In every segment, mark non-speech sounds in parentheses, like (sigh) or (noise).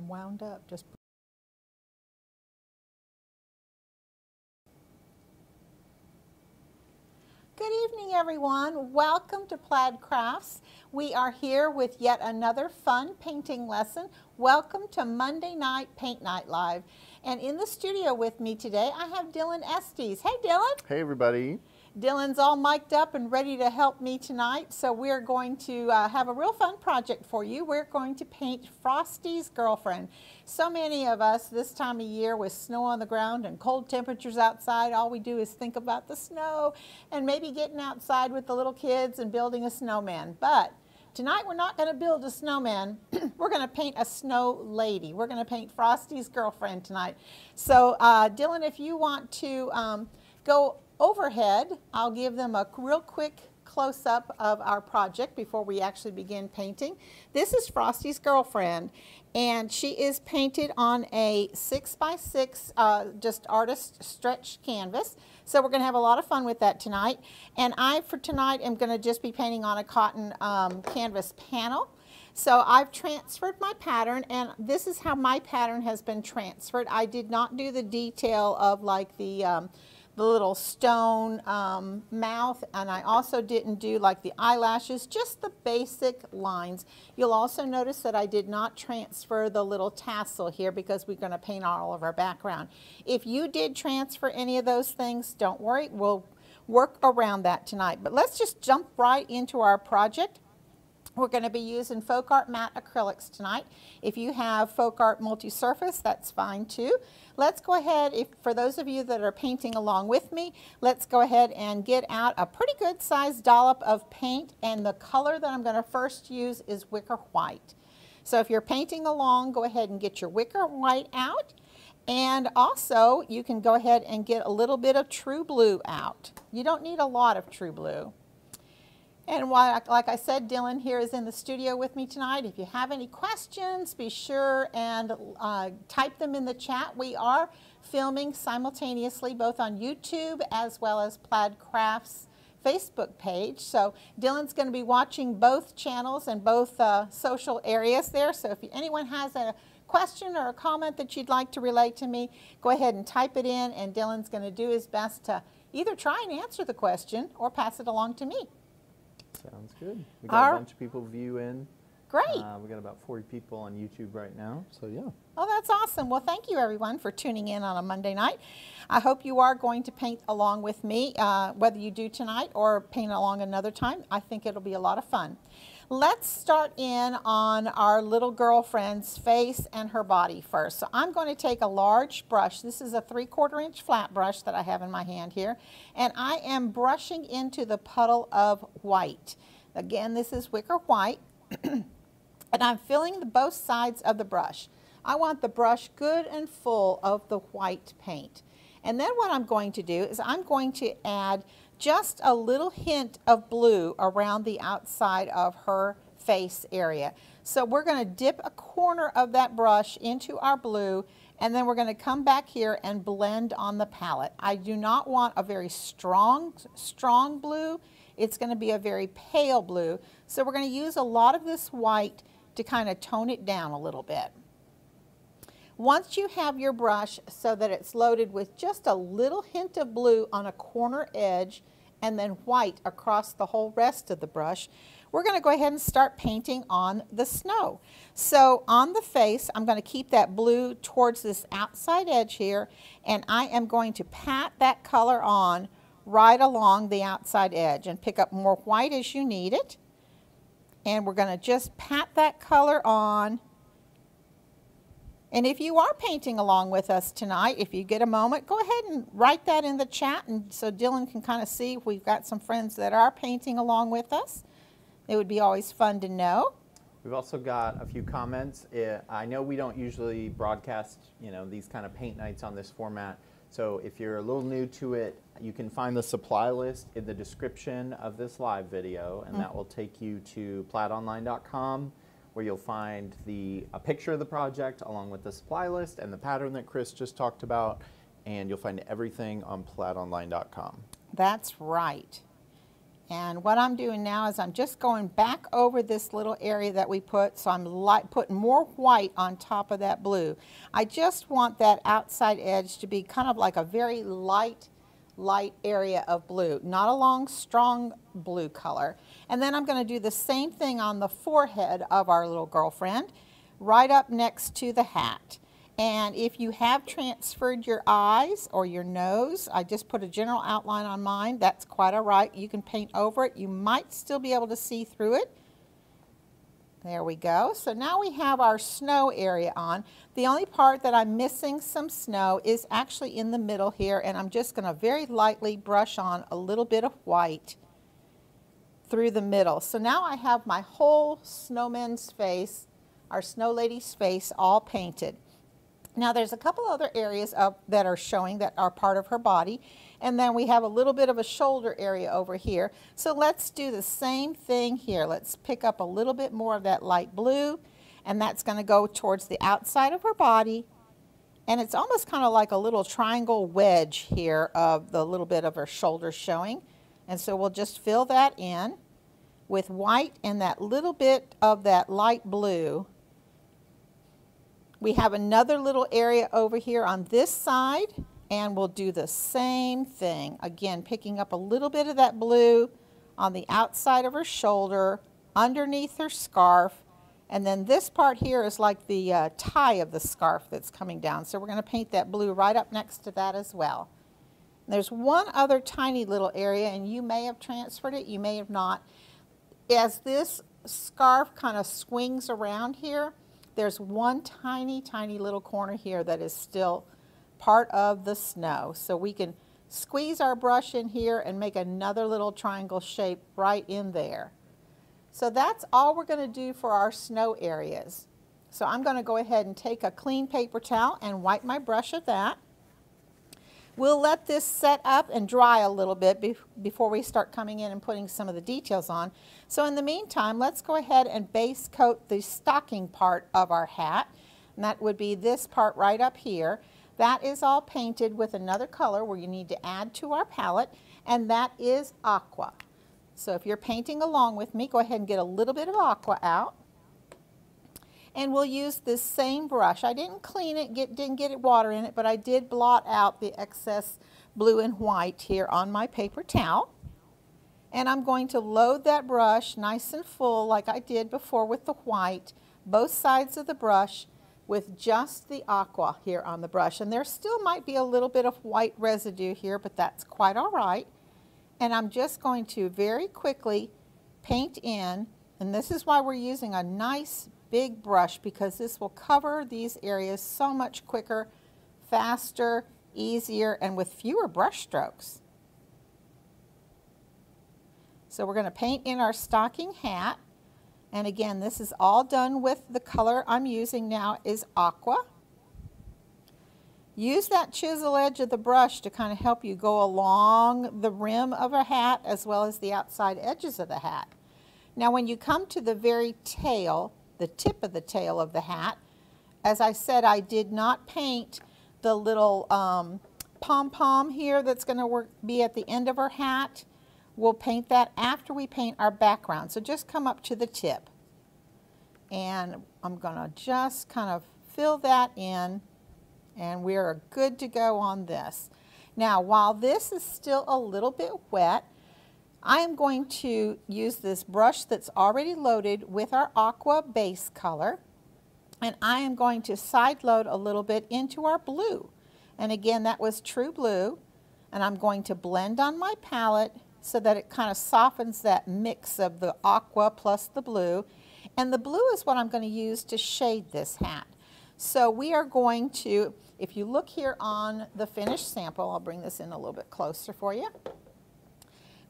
I'm wound up. Just Good evening, everyone. Welcome to Plaid Crafts. We are here with yet another fun painting lesson. Welcome to Monday Night Paint Night Live. And in the studio with me today, I have Dylan Estes. Hey, Dylan. Hey, everybody. Dylan's all mic'd up and ready to help me tonight. So we're going to uh, have a real fun project for you. We're going to paint Frosty's Girlfriend. So many of us this time of year with snow on the ground and cold temperatures outside, all we do is think about the snow and maybe getting outside with the little kids and building a snowman. But Tonight we're not going to build a snowman. (clears throat) we're going to paint a snow lady. We're going to paint Frosty's girlfriend tonight. So uh, Dylan, if you want to um, go overhead, I'll give them a real quick close-up of our project before we actually begin painting. This is Frosty's girlfriend and she is painted on a six by six uh, just artist stretch canvas. So we're going to have a lot of fun with that tonight. And I, for tonight, am going to just be painting on a cotton um, canvas panel. So I've transferred my pattern and this is how my pattern has been transferred. I did not do the detail of like the um, the little stone um, mouth and I also didn't do like the eyelashes, just the basic lines. You'll also notice that I did not transfer the little tassel here because we're going to paint all of our background. If you did transfer any of those things, don't worry, we'll work around that tonight. But let's just jump right into our project. We're going to be using FolkArt Matte Acrylics tonight. If you have FolkArt Multi-Surface, that's fine too. Let's go ahead, if for those of you that are painting along with me, let's go ahead and get out a pretty good sized dollop of paint and the color that I'm going to first use is wicker white. So if you're painting along, go ahead and get your wicker white out. And also, you can go ahead and get a little bit of true blue out. You don't need a lot of true blue. And while, like I said, Dylan here is in the studio with me tonight. If you have any questions, be sure and uh, type them in the chat. We are filming simultaneously both on YouTube as well as Plaid Crafts Facebook page. So Dylan's going to be watching both channels and both uh, social areas there. So if anyone has a question or a comment that you'd like to relate to me, go ahead and type it in and Dylan's going to do his best to either try and answer the question or pass it along to me. Sounds good. We got Our, a bunch of people view in. Great. Uh, we got about 40 people on YouTube right now, so yeah. Oh, that's awesome. Well, thank you everyone for tuning in on a Monday night. I hope you are going to paint along with me, uh, whether you do tonight or paint along another time. I think it'll be a lot of fun. Let's start in on our little girlfriend's face and her body first. So I'm going to take a large brush. This is a three quarter inch flat brush that I have in my hand here. And I am brushing into the puddle of white. Again, this is wicker white. (clears throat) and I'm filling the both sides of the brush. I want the brush good and full of the white paint. And then what I'm going to do is I'm going to add just a little hint of blue around the outside of her face area. So we're going to dip a corner of that brush into our blue and then we're going to come back here and blend on the palette. I do not want a very strong, strong blue. It's going to be a very pale blue. So we're going to use a lot of this white to kind of tone it down a little bit. Once you have your brush so that it's loaded with just a little hint of blue on a corner edge and then white across the whole rest of the brush, we're going to go ahead and start painting on the snow. So on the face, I'm going to keep that blue towards this outside edge here, and I am going to pat that color on right along the outside edge and pick up more white as you need it. And we're going to just pat that color on and if you are painting along with us tonight, if you get a moment, go ahead and write that in the chat and so Dylan can kind of see if we've got some friends that are painting along with us. It would be always fun to know. We've also got a few comments. I know we don't usually broadcast, you know, these kind of paint nights on this format. So if you're a little new to it, you can find the supply list in the description of this live video, and mm -hmm. that will take you to plaidonline.com where you'll find the, a picture of the project along with the supply list and the pattern that Chris just talked about, and you'll find everything on plaidonline.com. That's right. And what I'm doing now is I'm just going back over this little area that we put, so I'm light, putting more white on top of that blue. I just want that outside edge to be kind of like a very light, light area of blue, not a long, strong blue color. And then I'm going to do the same thing on the forehead of our little girlfriend, right up next to the hat. And if you have transferred your eyes or your nose, I just put a general outline on mine. That's quite all right. You can paint over it. You might still be able to see through it. There we go. So now we have our snow area on. The only part that I'm missing some snow is actually in the middle here, and I'm just going to very lightly brush on a little bit of white through the middle. So now I have my whole snowman's face, our snow lady's face, all painted. Now there's a couple other areas up that are showing that are part of her body. And then we have a little bit of a shoulder area over here. So let's do the same thing here. Let's pick up a little bit more of that light blue. And that's going to go towards the outside of her body. And it's almost kind of like a little triangle wedge here of the little bit of her shoulder showing. And so we'll just fill that in with white and that little bit of that light blue we have another little area over here on this side and we'll do the same thing. Again, picking up a little bit of that blue on the outside of her shoulder, underneath her scarf, and then this part here is like the uh, tie of the scarf that's coming down. So we're going to paint that blue right up next to that as well. There's one other tiny little area, and you may have transferred it, you may have not. As this scarf kind of swings around here, there's one tiny, tiny little corner here that is still part of the snow. So we can squeeze our brush in here and make another little triangle shape right in there. So that's all we're going to do for our snow areas. So I'm going to go ahead and take a clean paper towel and wipe my brush of that. We'll let this set up and dry a little bit be before we start coming in and putting some of the details on. So in the meantime, let's go ahead and base coat the stocking part of our hat. And that would be this part right up here. That is all painted with another color where you need to add to our palette, and that is aqua. So if you're painting along with me, go ahead and get a little bit of aqua out and we'll use this same brush. I didn't clean it, get, didn't get water in it, but I did blot out the excess blue and white here on my paper towel. And I'm going to load that brush nice and full like I did before with the white, both sides of the brush with just the aqua here on the brush. And there still might be a little bit of white residue here, but that's quite all right. And I'm just going to very quickly paint in, and this is why we're using a nice big brush because this will cover these areas so much quicker, faster, easier, and with fewer brush strokes. So we're going to paint in our stocking hat. And again, this is all done with the color I'm using now is aqua. Use that chisel edge of the brush to kind of help you go along the rim of a hat as well as the outside edges of the hat. Now when you come to the very tail, the tip of the tail of the hat. As I said, I did not paint the little um, pom-pom here that's going to be at the end of her hat. We'll paint that after we paint our background. So just come up to the tip. And I'm going to just kind of fill that in and we're good to go on this. Now, while this is still a little bit wet, I am going to use this brush that's already loaded with our aqua base color and I am going to side load a little bit into our blue. And again, that was true blue. And I'm going to blend on my palette so that it kind of softens that mix of the aqua plus the blue. And the blue is what I'm going to use to shade this hat. So we are going to, if you look here on the finished sample, I'll bring this in a little bit closer for you.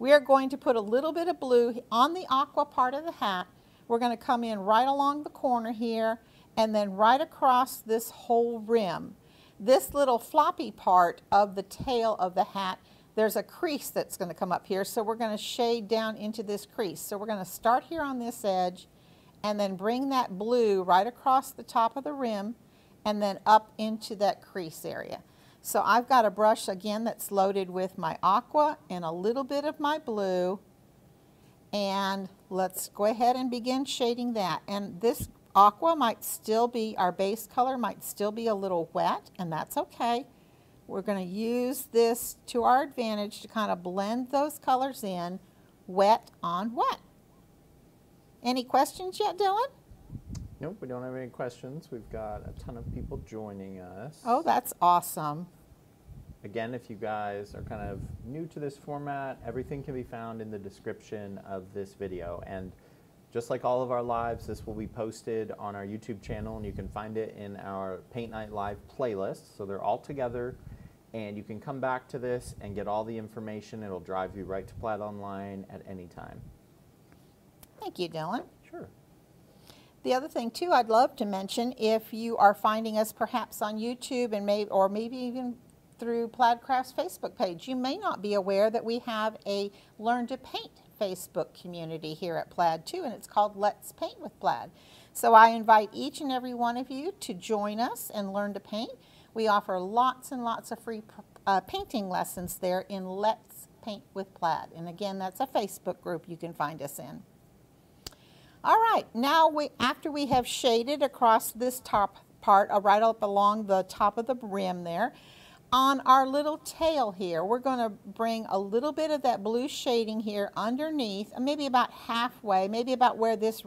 We are going to put a little bit of blue on the aqua part of the hat. We're going to come in right along the corner here and then right across this whole rim. This little floppy part of the tail of the hat, there's a crease that's going to come up here, so we're going to shade down into this crease. So we're going to start here on this edge and then bring that blue right across the top of the rim and then up into that crease area. So I've got a brush again that's loaded with my aqua and a little bit of my blue And let's go ahead and begin shading that. And this aqua might still be, our base color might still be a little wet, and that's okay. We're going to use this to our advantage to kind of blend those colors in wet on wet. Any questions yet, Dylan? Nope, we don't have any questions. We've got a ton of people joining us. Oh, that's awesome. Again, if you guys are kind of new to this format, everything can be found in the description of this video. And just like all of our lives, this will be posted on our YouTube channel, and you can find it in our Paint Night Live playlist. So they're all together, and you can come back to this and get all the information. It'll drive you right to Plaid Online at any time. Thank you, Dylan. Sure. The other thing too, I'd love to mention, if you are finding us perhaps on YouTube and maybe, or maybe even through Plaid Crafts Facebook page, you may not be aware that we have a Learn to Paint Facebook community here at Plaid too, and it's called Let's Paint with Plaid. So I invite each and every one of you to join us and learn to paint. We offer lots and lots of free uh, painting lessons there in Let's Paint with Plaid. And again, that's a Facebook group you can find us in. All right, now we, after we have shaded across this top part, uh, right up along the top of the rim there, on our little tail here, we're going to bring a little bit of that blue shading here underneath, maybe about halfway, maybe about where this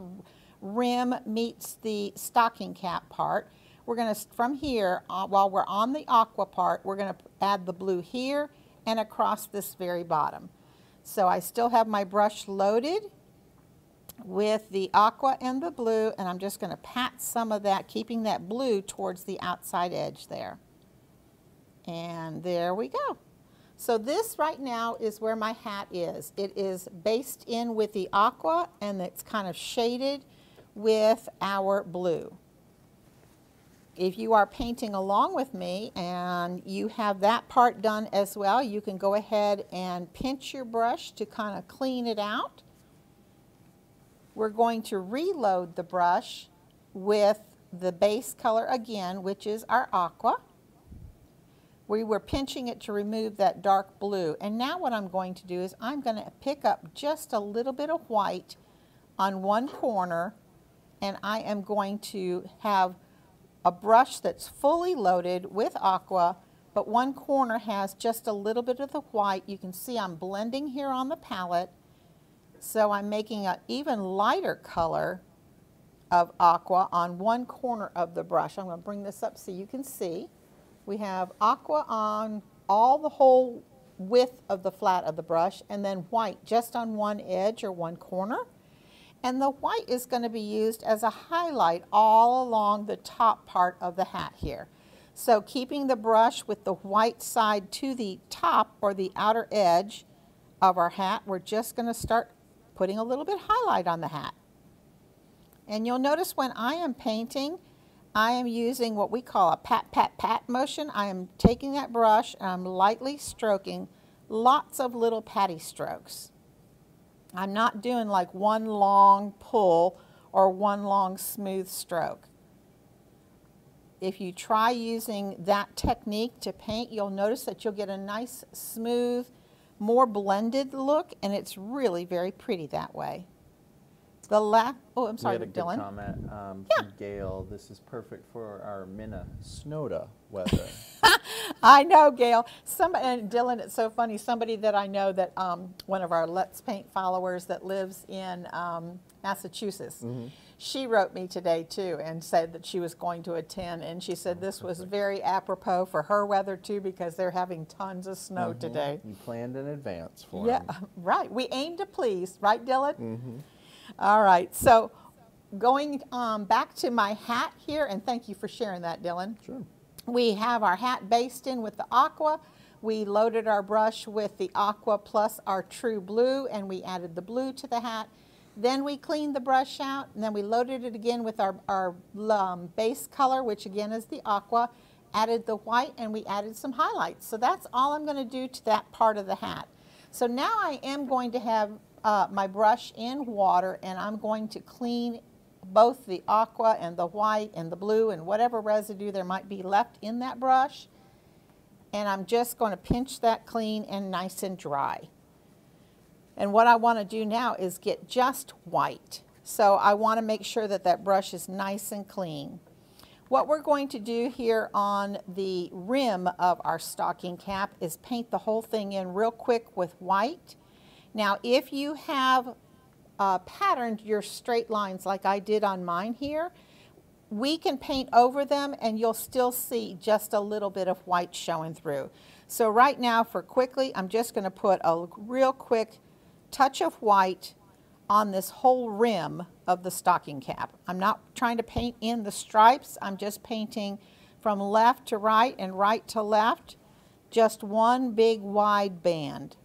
rim meets the stocking cap part. We're going to, from here, uh, while we're on the aqua part, we're going to add the blue here and across this very bottom. So I still have my brush loaded with the aqua and the blue, and I'm just going to pat some of that, keeping that blue towards the outside edge there. And there we go. So this right now is where my hat is. It is based in with the aqua, and it's kind of shaded with our blue. If you are painting along with me and you have that part done as well, you can go ahead and pinch your brush to kind of clean it out we're going to reload the brush with the base color again, which is our aqua. We were pinching it to remove that dark blue. And now what I'm going to do is I'm going to pick up just a little bit of white on one corner and I am going to have a brush that's fully loaded with aqua but one corner has just a little bit of the white. You can see I'm blending here on the palette so I'm making an even lighter color of aqua on one corner of the brush. I'm going to bring this up so you can see. We have aqua on all the whole width of the flat of the brush and then white just on one edge or one corner. And the white is going to be used as a highlight all along the top part of the hat here. So keeping the brush with the white side to the top or the outer edge of our hat, we're just going to start putting a little bit highlight on the hat. And you'll notice when I am painting, I am using what we call a pat, pat, pat motion. I am taking that brush and I'm lightly stroking lots of little patty strokes. I'm not doing like one long pull or one long smooth stroke. If you try using that technique to paint, you'll notice that you'll get a nice smooth more blended look, and it's really very pretty that way. The last, oh, I'm sorry, we had a Dylan. Good comment um, yeah. from Gail. This is perfect for our Minnesota weather. (laughs) I know, Gail. Somebody, and Dylan, it's so funny. Somebody that I know that um, one of our Let's Paint followers that lives in um, Massachusetts. Mm -hmm she wrote me today too and said that she was going to attend and she said this was very apropos for her weather too because they're having tons of snow mm -hmm. today. You planned in advance for it. yeah, them. (laughs) right. We aim to please, right, Dylan? Mm -hmm. All right. So going um, back to my hat here, and thank you for sharing that, Dylan. Sure. We have our hat based in with the aqua. We loaded our brush with the aqua plus our true blue, and we added the blue to the hat. Then we cleaned the brush out, and then we loaded it again with our, our um, base color, which again is the aqua, added the white, and we added some highlights. So that's all I'm going to do to that part of the hat. So now I am going to have uh, my brush in water, and I'm going to clean both the aqua and the white and the blue and whatever residue there might be left in that brush. And I'm just going to pinch that clean and nice and dry. And what I want to do now is get just white. So I want to make sure that that brush is nice and clean. What we're going to do here on the rim of our stocking cap is paint the whole thing in real quick with white. Now if you have uh, patterned your straight lines like I did on mine here, we can paint over them and you'll still see just a little bit of white showing through. So right now for quickly, I'm just going to put a real quick touch of white on this whole rim of the stocking cap. I'm not trying to paint in the stripes. I'm just painting from left to right and right to left, just one big wide band.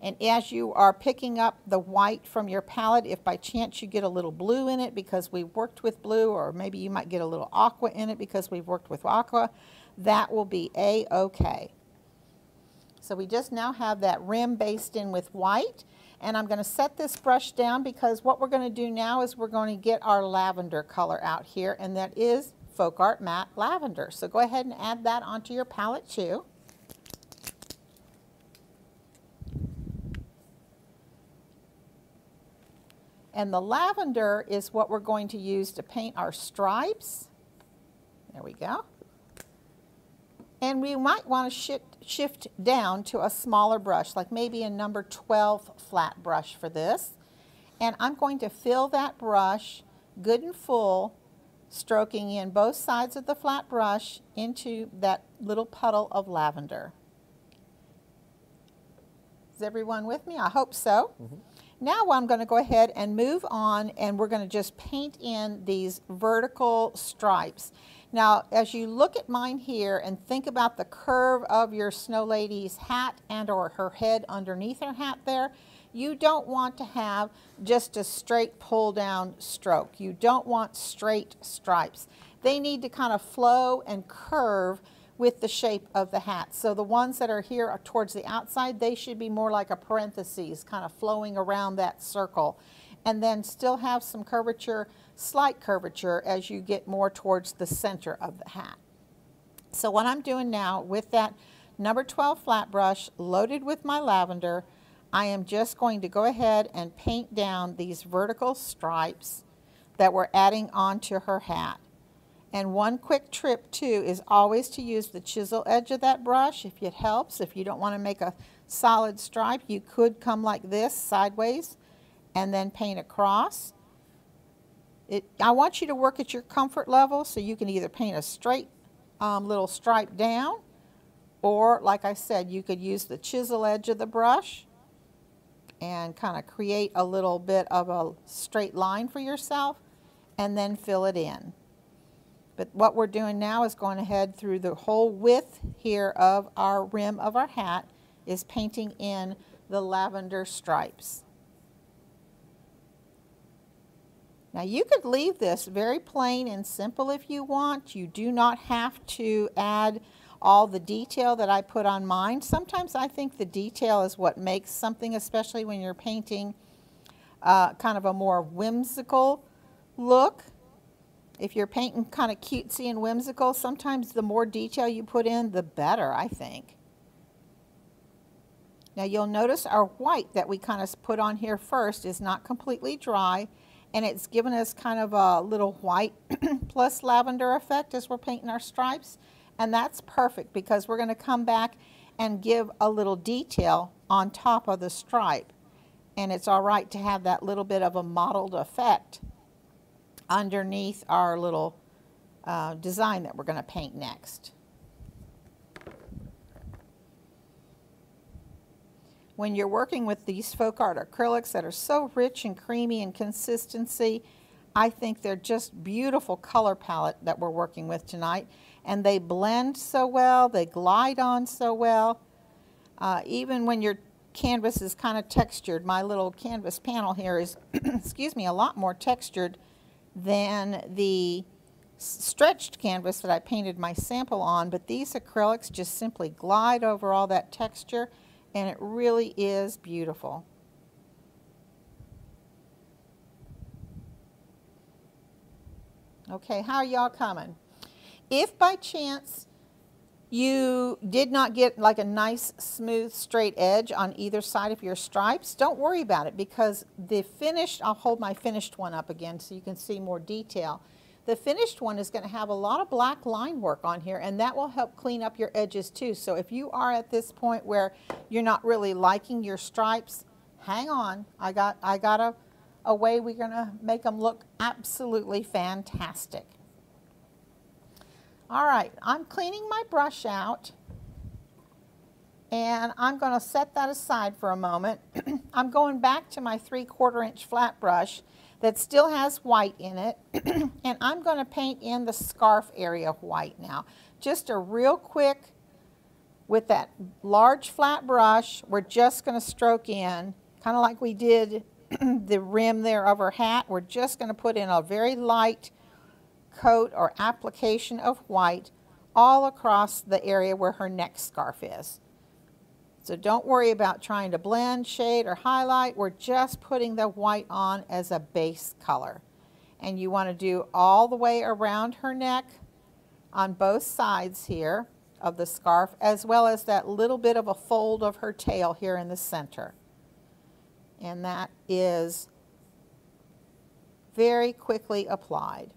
And as you are picking up the white from your palette, if by chance you get a little blue in it because we've worked with blue, or maybe you might get a little aqua in it because we've worked with aqua, that will be A-OK. So we just now have that rim based in with white. And I'm going to set this brush down because what we're going to do now is we're going to get our lavender color out here, and that is FolkArt Matte Lavender. So go ahead and add that onto your palette too. And the lavender is what we're going to use to paint our stripes. There we go. And we might want to shift, shift down to a smaller brush, like maybe a number 12 flat brush for this. And I'm going to fill that brush good and full, stroking in both sides of the flat brush into that little puddle of lavender. Is everyone with me? I hope so. Mm -hmm. Now I'm going to go ahead and move on and we're going to just paint in these vertical stripes. Now as you look at mine here and think about the curve of your snow lady's hat and or her head underneath her hat there, you don't want to have just a straight pull down stroke. You don't want straight stripes. They need to kind of flow and curve with the shape of the hat. So the ones that are here are towards the outside, they should be more like a parenthesis, kind of flowing around that circle. And then still have some curvature, slight curvature as you get more towards the center of the hat. So what I'm doing now with that number 12 flat brush loaded with my lavender, I am just going to go ahead and paint down these vertical stripes that we're adding onto her hat. And one quick trip too is always to use the chisel edge of that brush if it helps. If you don't want to make a solid stripe, you could come like this sideways and then paint across. It, I want you to work at your comfort level so you can either paint a straight um, little stripe down or like I said, you could use the chisel edge of the brush and kind of create a little bit of a straight line for yourself and then fill it in. But what we're doing now is going ahead through the whole width here of our rim of our hat is painting in the lavender stripes. Now you could leave this very plain and simple if you want. You do not have to add all the detail that I put on mine. Sometimes I think the detail is what makes something, especially when you're painting uh, kind of a more whimsical look. If you're painting kind of cutesy and whimsical, sometimes the more detail you put in, the better, I think. Now you'll notice our white that we kind of put on here first is not completely dry and it's given us kind of a little white (clears throat) plus lavender effect as we're painting our stripes and that's perfect because we're going to come back and give a little detail on top of the stripe and it's all right to have that little bit of a mottled effect underneath our little uh, design that we're going to paint next. When you're working with these folk art acrylics that are so rich and creamy in consistency, I think they're just beautiful color palette that we're working with tonight. And they blend so well, they glide on so well. Uh, even when your canvas is kind of textured, my little canvas panel here is, (clears throat) excuse me, a lot more textured than the stretched canvas that I painted my sample on, but these acrylics just simply glide over all that texture and it really is beautiful. Okay, how are y'all coming? If by chance you did not get like a nice smooth straight edge on either side of your stripes, don't worry about it because the finished, I'll hold my finished one up again so you can see more detail. The finished one is going to have a lot of black line work on here and that will help clean up your edges too. So if you are at this point where you're not really liking your stripes, hang on. I got, I got a, a way we're going to make them look absolutely fantastic. All right, I'm cleaning my brush out and I'm going to set that aside for a moment. (clears throat) I'm going back to my 3 quarter inch flat brush that still has white in it (clears throat) and I'm going to paint in the scarf area white now. Just a real quick, with that large flat brush, we're just going to stroke in, kind of like we did (clears throat) the rim there of her hat. We're just going to put in a very light coat or application of white all across the area where her neck scarf is. So don't worry about trying to blend, shade, or highlight. We're just putting the white on as a base color. And you want to do all the way around her neck on both sides here of the scarf, as well as that little bit of a fold of her tail here in the center. And that is very quickly applied.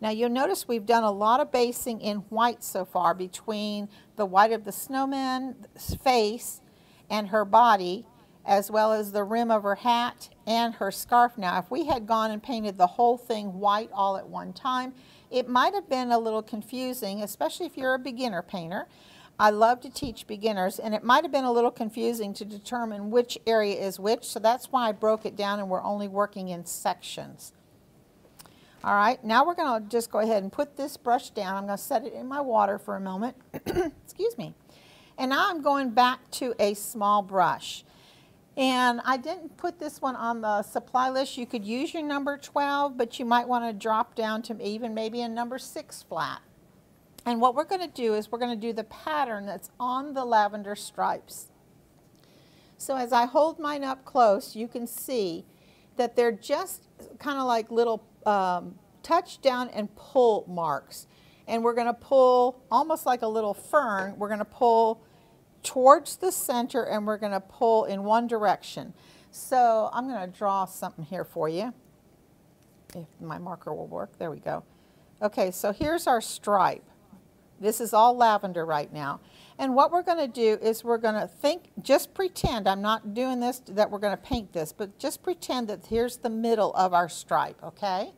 Now you'll notice we've done a lot of basing in white so far between the white of the snowman's face and her body as well as the rim of her hat and her scarf. Now if we had gone and painted the whole thing white all at one time it might have been a little confusing especially if you're a beginner painter. I love to teach beginners and it might have been a little confusing to determine which area is which so that's why I broke it down and we're only working in sections. All right, now we're going to just go ahead and put this brush down. I'm going to set it in my water for a moment. (clears throat) Excuse me. And now I'm going back to a small brush. And I didn't put this one on the supply list. You could use your number 12, but you might want to drop down to even maybe a number 6 flat. And what we're going to do is we're going to do the pattern that's on the lavender stripes. So as I hold mine up close, you can see that they're just kind of like little um, touch down and pull marks. And we're going to pull almost like a little fern. We're going to pull towards the center and we're going to pull in one direction. So I'm going to draw something here for you. If my marker will work. There we go. Okay, so here's our stripe. This is all lavender right now. And what we're going to do is we're going to think, just pretend, I'm not doing this, that we're going to paint this, but just pretend that here's the middle of our stripe, okay?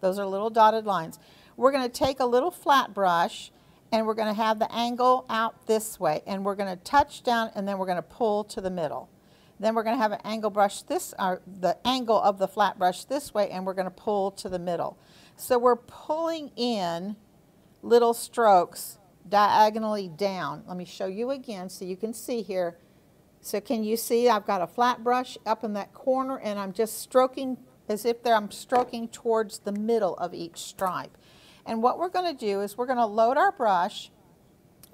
Those are little dotted lines. We're going to take a little flat brush and we're going to have the angle out this way and we're going to touch down and then we're going to pull to the middle. Then we're going to have an angle brush this, uh, the angle of the flat brush this way and we're going to pull to the middle. So we're pulling in little strokes diagonally down. Let me show you again so you can see here. So can you see I've got a flat brush up in that corner and I'm just stroking as if there I'm stroking towards the middle of each stripe. And what we're going to do is we're going to load our brush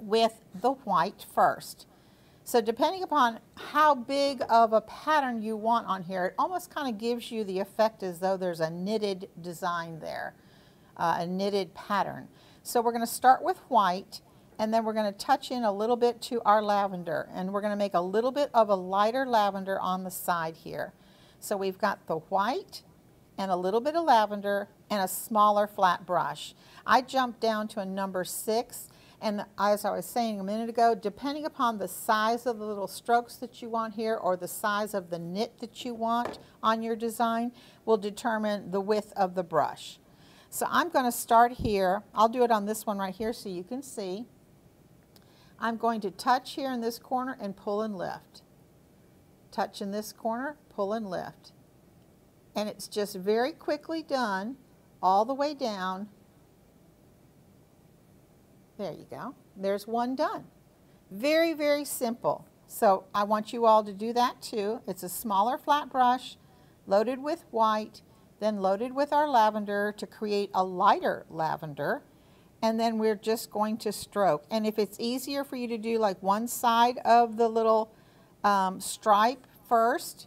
with the white first. So depending upon how big of a pattern you want on here, it almost kind of gives you the effect as though there's a knitted design there, uh, a knitted pattern. So we're going to start with white and then we're going to touch in a little bit to our lavender and we're going to make a little bit of a lighter lavender on the side here. So we've got the white and a little bit of lavender and a smaller flat brush. I jumped down to a number six and as I was saying a minute ago, depending upon the size of the little strokes that you want here or the size of the knit that you want on your design will determine the width of the brush. So I'm going to start here. I'll do it on this one right here so you can see. I'm going to touch here in this corner and pull and lift. Touch in this corner, pull and lift. And it's just very quickly done all the way down. There you go. There's one done. Very, very simple. So I want you all to do that too. It's a smaller flat brush loaded with white then loaded with our lavender to create a lighter lavender. And then we're just going to stroke. And if it's easier for you to do like one side of the little um, stripe first,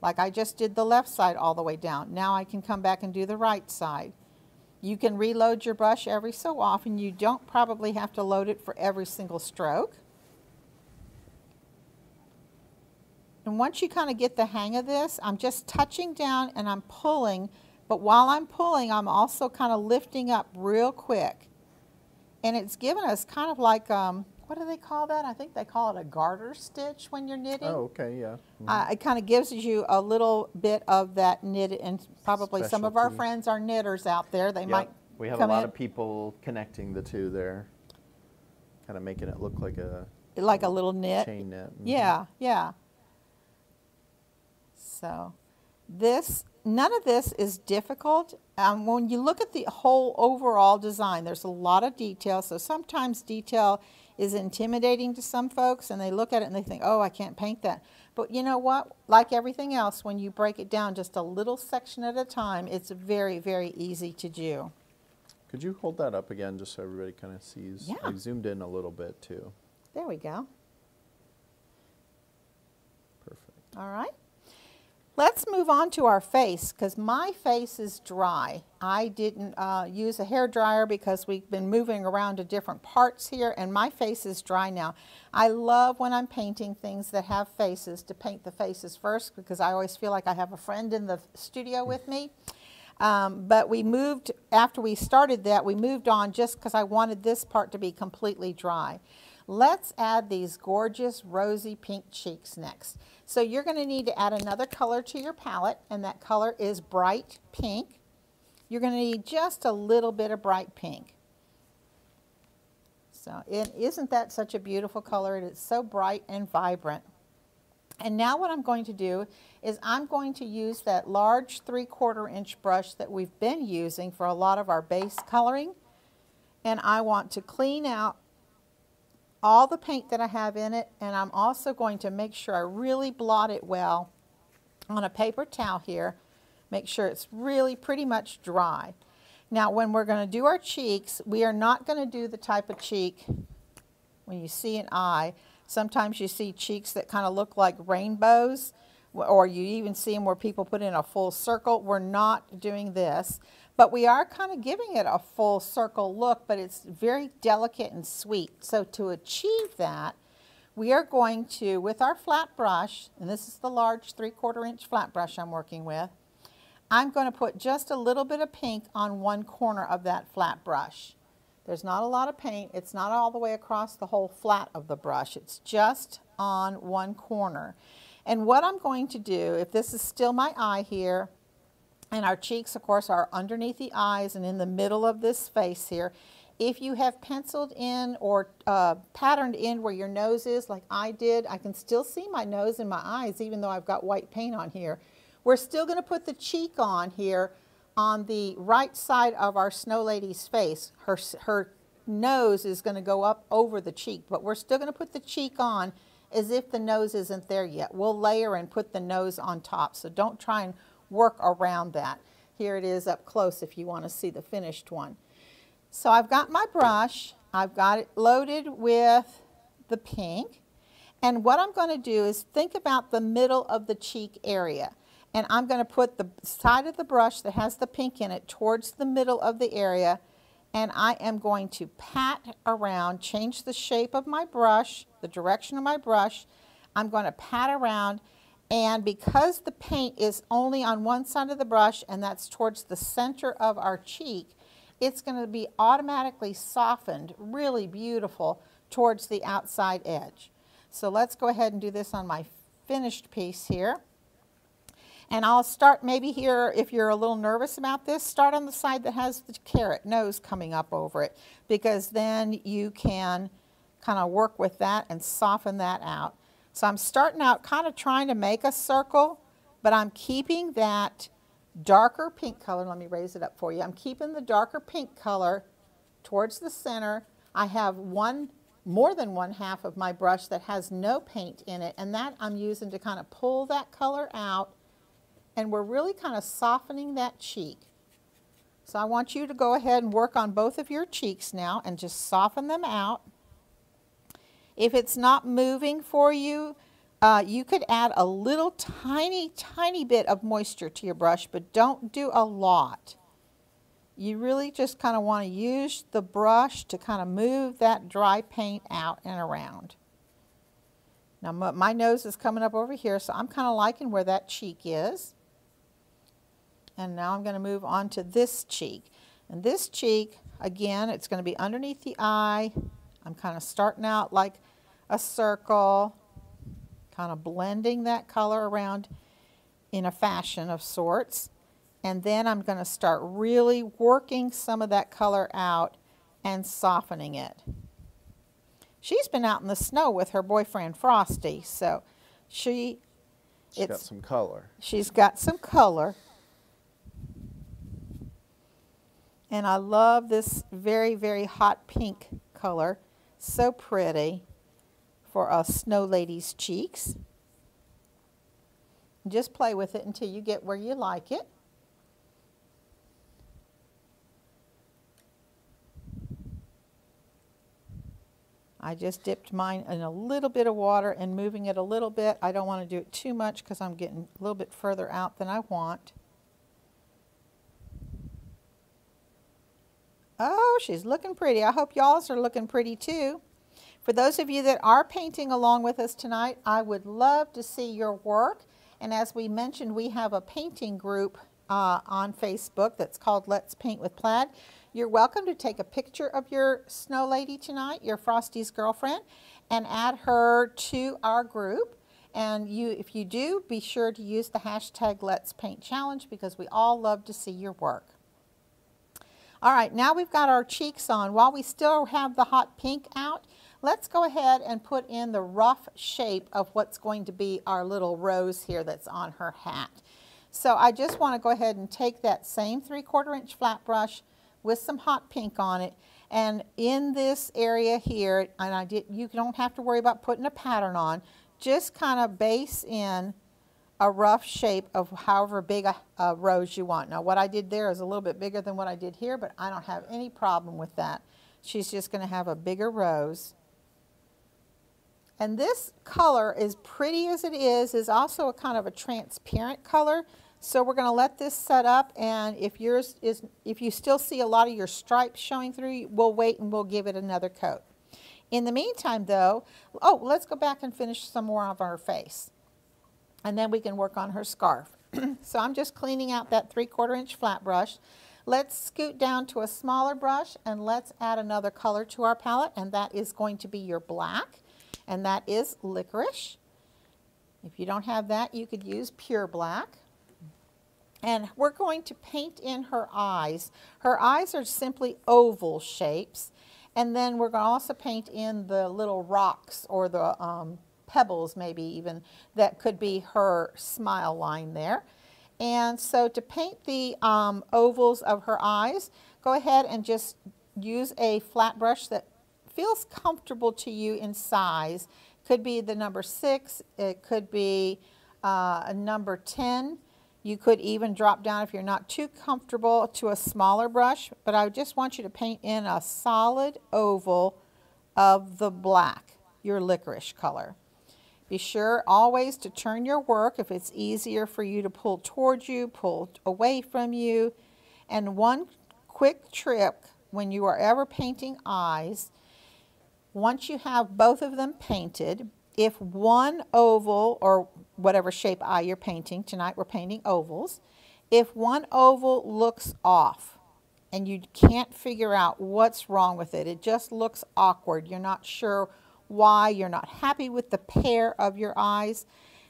like I just did the left side all the way down. Now I can come back and do the right side. You can reload your brush every so often. You don't probably have to load it for every single stroke. And once you kind of get the hang of this, I'm just touching down and I'm pulling, but while I'm pulling, I'm also kind of lifting up real quick. And it's given us kind of like, um, what do they call that? I think they call it a garter stitch when you're knitting. Oh, okay, yeah. Mhm. Uh, it kind of gives you a little bit of that knit, and probably some of our friends are knitters out there. They Yep. might We have a lot in- of people connecting the two there, kind of making it look like a like a little knit. chain knit. Mhm. Yeah, yeah. So this, none of this is difficult. Um, when you look at the whole overall design, there's a lot of detail. So sometimes detail is intimidating to some folks and they look at it and they think, oh, I can't paint that. But you know what? Like everything else, when you break it down just a little section at a time, it's very, very easy to do. Could you hold that up again just so everybody kind of sees? Yeah. I zoomed in a little bit too. There we go. Perfect. All right. Let's move on to our face because my face is dry. I didn't uh, use a hair dryer because we've been moving around to different parts here and my face is dry now. I love when I'm painting things that have faces to paint the faces first because I always feel like I have a friend in the studio with me. Um, but we moved, after we started that, we moved on just because I wanted this part to be completely dry. Let's add these gorgeous rosy pink cheeks next. So you're going to need to add another color to your palette, and that color is bright pink. You're going to need just a little bit of bright pink. So is isn't that such a beautiful color? It is so bright and vibrant. And now what I'm going to do is I'm going to use that large three quarter inch brush that we've been using for a lot of our base coloring. And I want to clean out all the paint that I have in it. And I'm also going to make sure I really blot it well on a paper towel here. Make sure it's really pretty much dry. Now when we're going to do our cheeks, we are not going to do the type of cheek when you see an eye. Sometimes you see cheeks that kind of look like rainbows, or you even see them where people put in a full circle. We're not doing this, but we are kind of giving it a full circle look, but it's very delicate and sweet. So to achieve that, we are going to, with our flat brush, and this is the large three quarter inch flat brush I'm working with, I'm going to put just a little bit of pink on one corner of that flat brush. There's not a lot of paint. It's not all the way across the whole flat of the brush. It's just on one corner. And what I'm going to do, if this is still my eye here, and our cheeks, of course, are underneath the eyes and in the middle of this face here. If you have penciled in or uh, patterned in where your nose is, like I did, I can still see my nose and my eyes, even though I've got white paint on here. We're still going to put the cheek on here on the right side of our snow lady's face. Her, her nose is going to go up over the cheek, but we're still going to put the cheek on as if the nose isn't there yet. We'll layer and put the nose on top, so don't try and work around that. Here it is up close if you want to see the finished one. So I've got my brush, I've got it loaded with the pink, and what I'm going to do is think about the middle of the cheek area. And I'm going to put the side of the brush that has the pink in it towards the middle of the area and I am going to pat around, change the shape of my brush, the direction of my brush. I'm going to pat around and because the paint is only on one side of the brush and that's towards the center of our cheek, it's going to be automatically softened, really beautiful, towards the outside edge. So let's go ahead and do this on my finished piece here. And I'll start maybe here, if you're a little nervous about this, start on the side that has the carrot nose coming up over it because then you can kind of work with that and soften that out. So I'm starting out kind of trying to make a circle, but I'm keeping that darker pink color. Let me raise it up for you. I'm keeping the darker pink color towards the center. I have one, more than one half of my brush that has no paint in it, and that I'm using to kind of pull that color out and we're really kind of softening that cheek. So I want you to go ahead and work on both of your cheeks now and just soften them out. If it's not moving for you, uh, you could add a little tiny, tiny bit of moisture to your brush, but don't do a lot. you really just kind of want to use the brush to kind of move that dry paint out and around. Now my, my nose is coming up over here, so I'm kind of liking where that cheek is. And now I'm going to move on to this cheek. And this cheek, again, it's going to be underneath the eye. I'm kind of starting out like a circle, kind of blending that color around in a fashion of sorts. And then I'm going to start really working some of that color out and softening it. She's been out in the snow with her boyfriend Frosty, so she She's got some color. She's got some color. And I love this very, very hot pink color. So pretty for a snow lady's cheeks. Just play with it until you get where you like it. I just dipped mine in a little bit of water and moving it a little bit. I don't want to do it too much because I'm getting a little bit further out than I want. Oh, she's looking pretty. I hope y'all are looking pretty too. For those of you that are painting along with us tonight, I would love to see your work. And as we mentioned, we have a painting group uh, on Facebook that's called Let's Paint with Plaid. You're welcome to take a picture of your snow lady tonight, your Frosty's girlfriend, and add her to our group. And you, if you do, be sure to use the hashtag Let's Paint Challenge because we all love to see your work. All right, now we've got our cheeks on. While we still have the hot pink out, let's go ahead and put in the rough shape of what's going to be our little rose here that's on her hat. So I just want to go ahead and take that same three quarter inch flat brush, with some hot pink on it. And in this area here, and I did, you don't have to worry about putting a pattern on, just kind of base in a rough shape of however big a, a, rose you want. Now what I did there is a little bit bigger than what I did here, but I don't have any problem with that. She's just going to have a bigger rose. And this color, as pretty as it is, is also a kind of a transparent color. So we're going to let this set up and if yours is, if you still see a lot of your stripes showing through, we'll wait and we'll give it another coat. In the meantime though, oh, let's go back and finish some more of her face. And then we can work on her scarf. (clears throat) so I'm just cleaning out that three quarter inch flat brush. Let's scoot down to a smaller brush and let's add another color to our palette and that is going to be your black and that is licorice. If you don't have that, you could use pure black. And we're going to paint in her eyes. Her eyes are simply oval shapes. And then we're going to also paint in the little rocks or the um, pebbles maybe even that could be her smile line there. And so to paint the um, ovals of her eyes, go ahead and just use a flat brush that feels comfortable to you in size. Could be the number six, it could be uh, a number 10. You could even drop down if you're not too comfortable to a smaller brush, but I just want you to paint in a solid oval of the black, your licorice color. Be sure always to turn your work if it's easier for you to pull towards you, pull away from you. And one quick trick when you are ever painting eyes, once you have both of them painted, if one oval or whatever shape eye you're painting. Tonight we're painting ovals. If one oval looks off and you can't figure out what's wrong with it, it just looks awkward, you're not sure why, you're not happy with the pair of your eyes,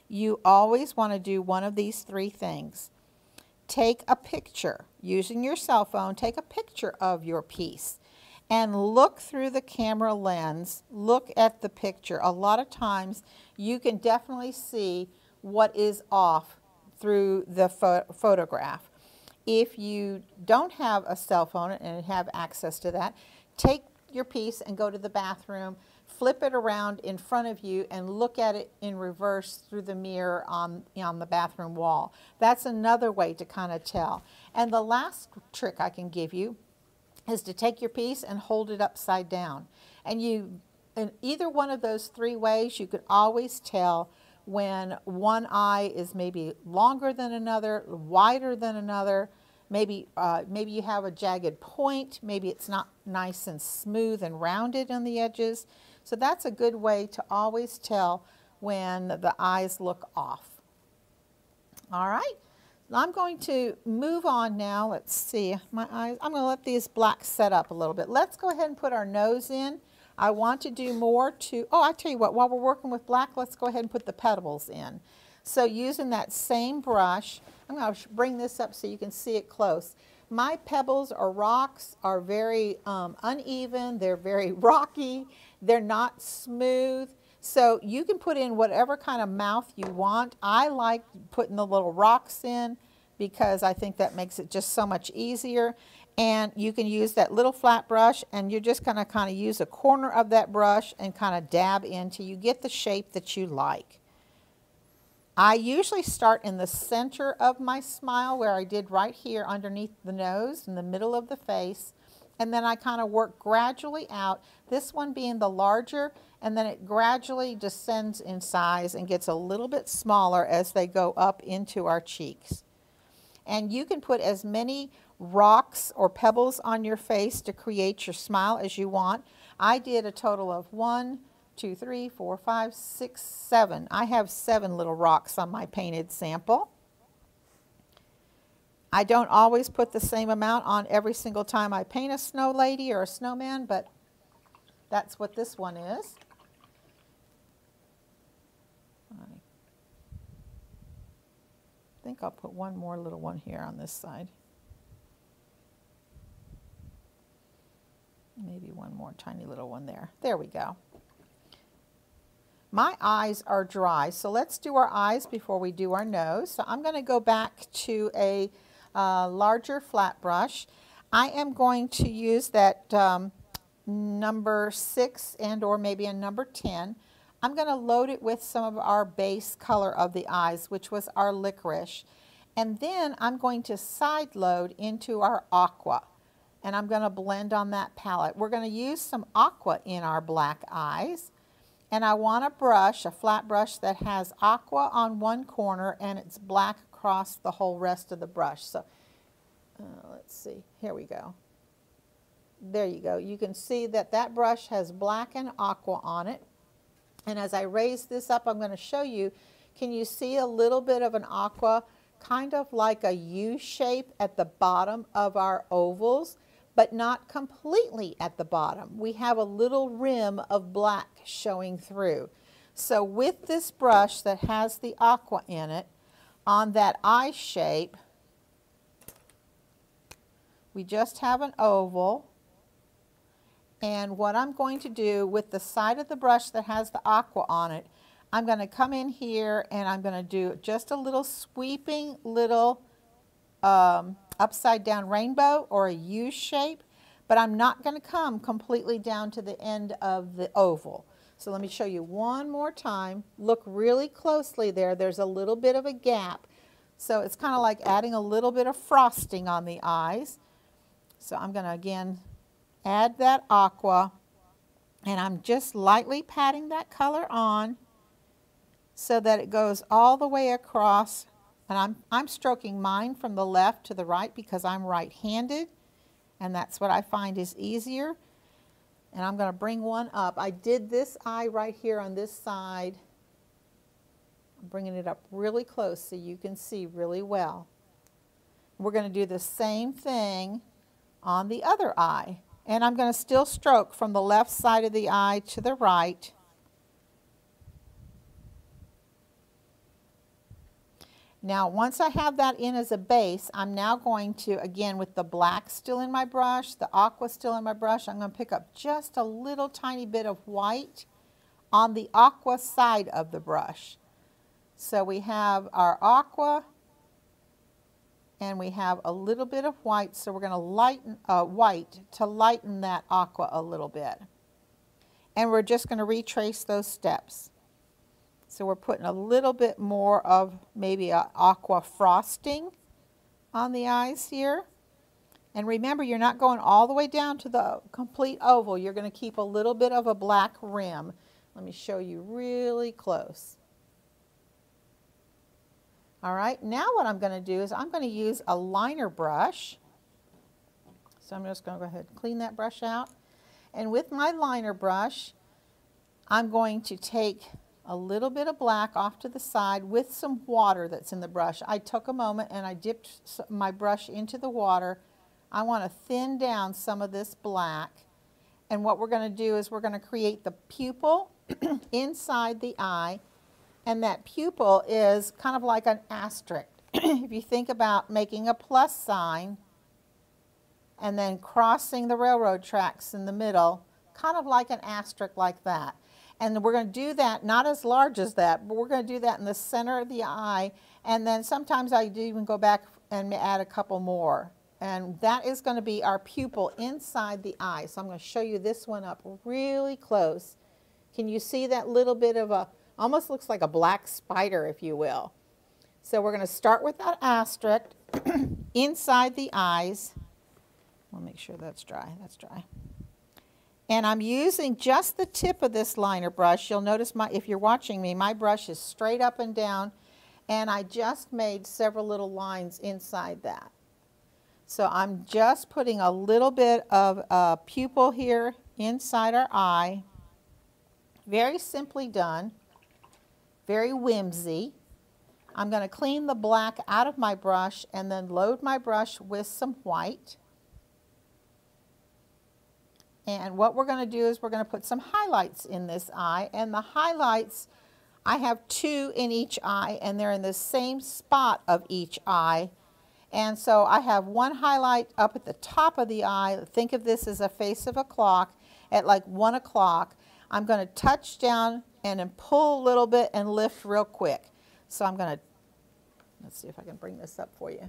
you always want to do one of these three things. Take a picture using your cell phone, take a picture of your piece and look through the camera lens, look at the picture. A lot of times you can definitely see what is off through the pho photograph. If you don't have a cell phone and have access to that, take your piece and go to the bathroom, flip it around in front of you and look at it in reverse through the mirror on, on the bathroom wall. That's another way to kind of tell. And the last trick I can give you is to take your piece and hold it upside down. And you, in either one of those three ways, you could always tell when one eye is maybe longer than another, wider than another, Maybe, uh, maybe you have a jagged point. Maybe it's not nice and smooth and rounded on the edges. So that's a good way to always tell when the eyes look off. All right. I'm going to move on now. Let's see. My eyes. I'm going to let these blacks set up a little bit. Let's go ahead and put our nose in. I want to do more to, oh, I tell you what, while we're working with black, let's go ahead and put the petals in. So using that same brush, I'm going to bring this up so you can see it close. My pebbles or rocks are very um, uneven, they're very (laughs) rocky, they're not smooth. So you can put in whatever kind of mouth you want. I like putting the little rocks in because I think that makes it just so much easier. And you can use that little flat brush and you're just going to kind of use a corner of that brush and kind of dab into you get the shape that you like. I usually start in the center of my smile where I did right here underneath the nose in the middle of the face and then I kind of work gradually out, this one being the larger and then it gradually descends in size and gets a little bit smaller as they go up into our cheeks. And you can put as many rocks or pebbles on your face to create your smile as you want. I did a total of one, two, three, four, five, six, seven. I have seven little rocks on my painted sample. I don't always put the same amount on every single time I paint a snow lady or a snowman, but that's what this one is. Think I'll put one more little one here on this side. Maybe one more tiny little one there. There we go. My eyes are dry, so let's do our eyes before we do our nose. So I'm going to go back to a uh, larger flat brush. I am going to use that um, number 6 and or maybe a number 10 I'm going to load it with some of our base color of the eyes, which was our licorice. And then I'm going to side load into our aqua. And I'm going to blend on that palette. We're going to use some aqua in our black eyes. And I want a brush, a flat brush that has aqua on one corner and it's black across the whole rest of the brush. So uh, let's see, here we go. There you go. You can see that that brush has black and aqua on it. And as I raise this up, I'm going to show you, can you see a little bit of an aqua, kind of like a U shape at the bottom of our ovals, but not completely at the bottom. We have a little rim of black showing through. So with this brush that has the aqua in it, on that eye shape, we just have an oval and what I'm going to do with the side of the brush that has the aqua on it, I'm going to come in here and I'm going to do just a little sweeping little um, upside down rainbow or a U shape, but I'm not going to come completely down to the end of the oval. So let me show you one more time. Look really closely there. There's a little bit of a gap. So it's kind of like adding a little bit of frosting on the eyes. So I'm going to again add that aqua and I'm just lightly patting that color on so that it goes all the way across and I'm, I'm stroking mine from the left to the right because I'm right-handed and that's what I find is easier and I'm going to bring one up. I did this eye right here on this side. I'm bringing it up really close so you can see really well. We're going to do the same thing on the other eye. And I'm going to still stroke from the left side of the eye to the right. Now, once I have that in as a base, I'm now going to, again, with the black still in my brush, the aqua still in my brush, I'm going to pick up just a little tiny bit of white on the aqua side of the brush. So we have our aqua, and we have a little bit of white, so we're going to lighten uh, white to lighten that aqua a little bit. And we're just going to retrace those steps. So we're putting a little bit more of maybe a aqua frosting on the eyes here. And remember, you're not going all the way down to the complete oval. You're going to keep a little bit of a black rim. Let me show you really close. All right, now what I'm going to do is I'm going to use a liner brush. So I'm just going to go ahead and clean that brush out. And with my liner brush, I'm going to take a little bit of black off to the side with some water that's in the brush. I took a moment and I dipped my brush into the water. I want to thin down some of this black. And what we're going to do is we're going to create the pupil (clears throat) inside the eye. And that pupil is kind of like an asterisk. (clears throat) if you think about making a plus sign and then crossing the railroad tracks in the middle, kind of like an asterisk like that. And we're going to do that, not as large as that, but we're going to do that in the center of the eye. And then sometimes I do even go back and add a couple more. And that is going to be our pupil inside the eye. So I'm going to show you this one up really close. Can you see that little bit of a, almost looks like a black spider, if you will. So we're going to start with that asterisk (clears throat) inside the eyes. I'll make sure that's dry. That's dry. And I'm using just the tip of this liner brush. You'll notice my, if you're watching me, my brush is straight up and down. And I just made several little lines inside that. So I'm just putting a little bit of a pupil here inside our eye. Very simply done. Very whimsy. I'm going to clean the black out of my brush and then load my brush with some white. And what we're going to do is we're going to put some highlights in this eye. And the highlights, I have two in each eye, and they're in the same spot of each eye. And so I have one highlight up at the top of the eye. Think of this as a face of a clock at like 1 o'clock. I'm going to touch down and then pull a little bit and lift real quick. So I'm going to, let's see if I can bring this up for you.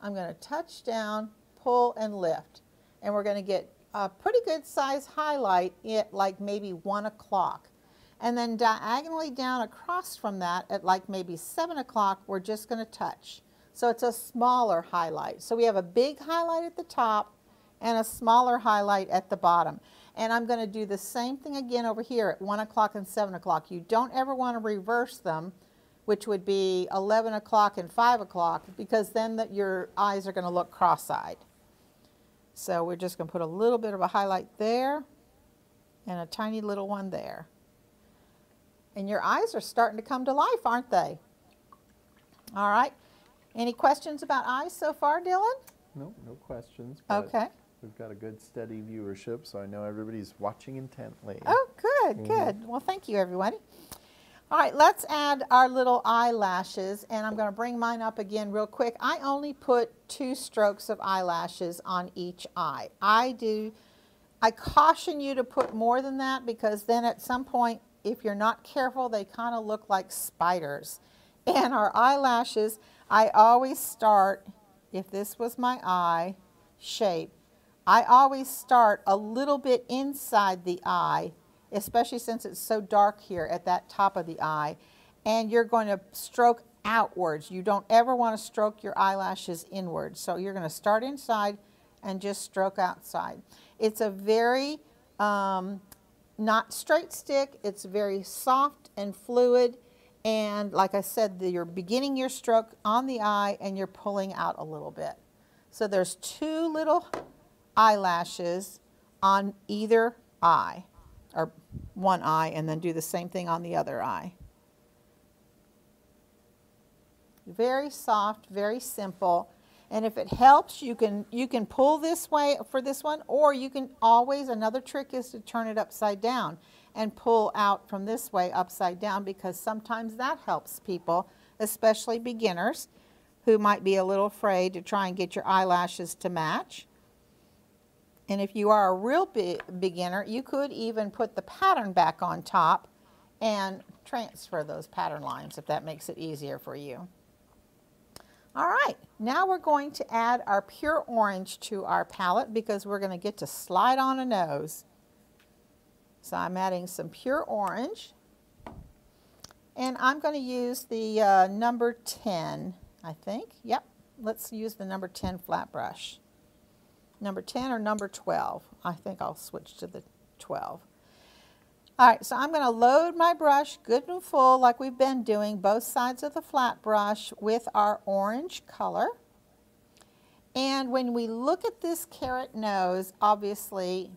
I'm going to touch down, pull, and lift. And we're going to get a pretty good size highlight at like maybe 1 o'clock. And then diagonally down across from that at like maybe 7 o'clock, we're just going to touch. So it's a smaller highlight. So we have a big highlight at the top and a smaller highlight at the bottom. And I'm going to do the same thing again over here at 1 o'clock and 7 o'clock. You don't ever want to reverse them, which would be 11 o'clock and 5 o'clock, because then the, your eyes are going to look cross-eyed. So we're just going to put a little bit of a highlight there and a tiny little one there. And your eyes are starting to come to life, aren't they? All right. Any questions about eyes so far, Dylan? No, no questions. Okay. We've got a good steady viewership, so I know everybody's watching intently. Oh, good, Mhm. good. Well, thank you, everybody. All right, let's add our little eyelashes, and I'm going to bring mine up again real quick. I only put two strokes of eyelashes on each eye. I do, I caution you to put more than that because then at some point, if you're not careful, they kind of look like spiders. And our eyelashes, I always start, if this was my eye shape, I always start a little bit inside the eye especially since it's so dark here at that top of the eye. And you're going to stroke outwards. You don't ever want to stroke your eyelashes inwards. So you're going to start inside and just stroke outside. It's a very um, not straight stick. It's very soft and fluid. And like I said, the, you're beginning your stroke on the eye and you're pulling out a little bit. So there's two little eyelashes on either eye or one eye and then do the same thing on the other eye. Very soft, very simple. And if it helps, you can, you can pull this way for this one, or you can always, another trick is to turn it upside down and pull out from this way upside down because sometimes that helps people, especially beginners who might be a little afraid to try and get your eyelashes to match. And if you are a real be beginner, you could even put the pattern back on top and transfer those pattern lines if that makes it easier for you. All right, now we're going to add our pure orange to our palette because we're going to get to slide on a nose. So I'm adding some pure orange. And I'm going to use the uh, number 10, I think. Yep, let's use the number 10 flat brush number 10 or number 12. I think I'll switch to the 12. All right, so I'm going to load my brush good and full like we've been doing, both sides of the flat brush with our orange color. And when we look at this carrot nose, obviously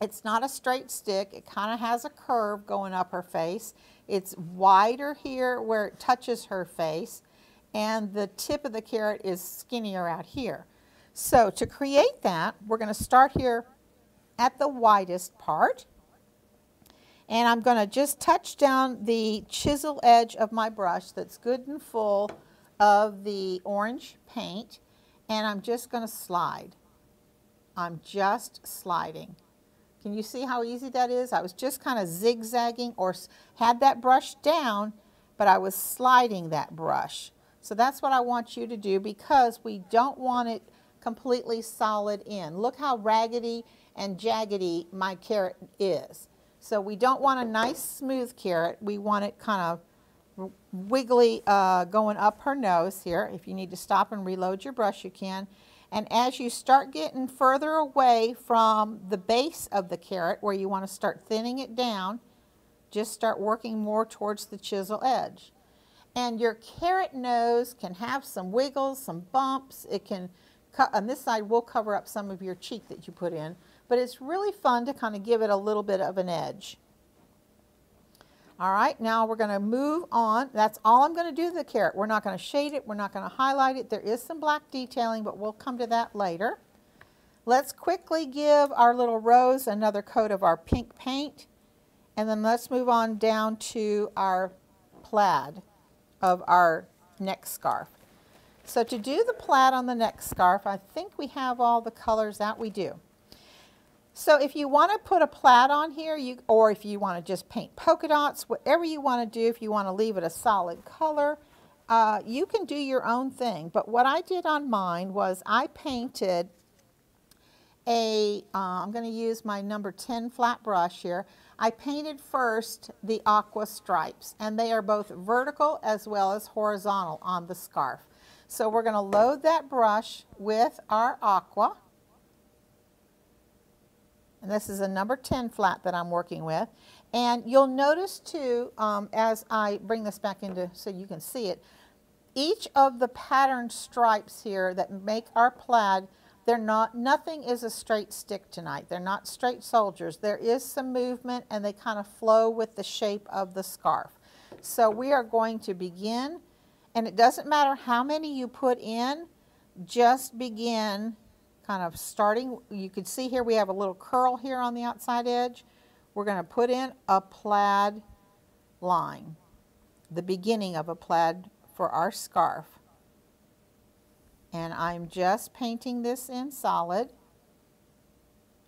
it's not a straight stick. It kind of has a curve going up her face. It's wider here where it touches her face and the tip of the carrot is skinnier out here. So to create that, we're going to start here at the widest part. And I'm going to just touch down the chisel edge of my brush that's good and full of the orange paint. And I'm just going to slide. I'm just sliding. Can you see how easy that is? I was just kind of zigzagging or had that brush down, but I was sliding that brush. So that's what I want you to do because we don't want it completely solid in. Look how raggedy and jaggedy my carrot is. So we don't want a nice smooth carrot. We want it kind of wiggly uh, going up her nose here. If you need to stop and reload your brush, you can. And as you start getting further away from the base of the carrot where you want to start thinning it down, just start working more towards the chisel edge. And your carrot nose can have some wiggles, some bumps. It can, on this side, will cover up some of your cheek that you put in. But it's really fun to kind of give it a little bit of an edge. All right, now we're going to move on. That's all I'm going to do to the carrot. We're not going to shade it. We're not going to highlight it. There is some black detailing, but we'll come to that later. Let's quickly give our little rose another coat of our pink paint. And then let's move on down to our plaid of our neck scarf. So to do the plaid on the neck scarf, I think we have all the colors that We do. So if you want to put a plaid on here, you, or if you want to just paint polka dots, whatever you want to do, if you want to leave it a solid color, uh, you can do your own thing. But what I did on mine was I painted a, am uh, going to use my number 10 flat brush here. I painted first the aqua stripes, and they are both vertical as well as horizontal on the scarf. So we're going to load that brush with our aqua. And this is a number 10 flat that I'm working with. And you'll notice too, um, as I bring this back into so you can see it, each of the pattern stripes here that make our plaid they're not, nothing is a straight stick tonight. They're not straight soldiers. There is some movement and they kind of flow with the shape of the scarf. So we are going to begin, and it doesn't matter how many you put in, just begin kind of starting. You can see here we have a little curl here on the outside edge. We're going to put in a plaid line, the beginning of a plaid for our scarf and I'm just painting this in solid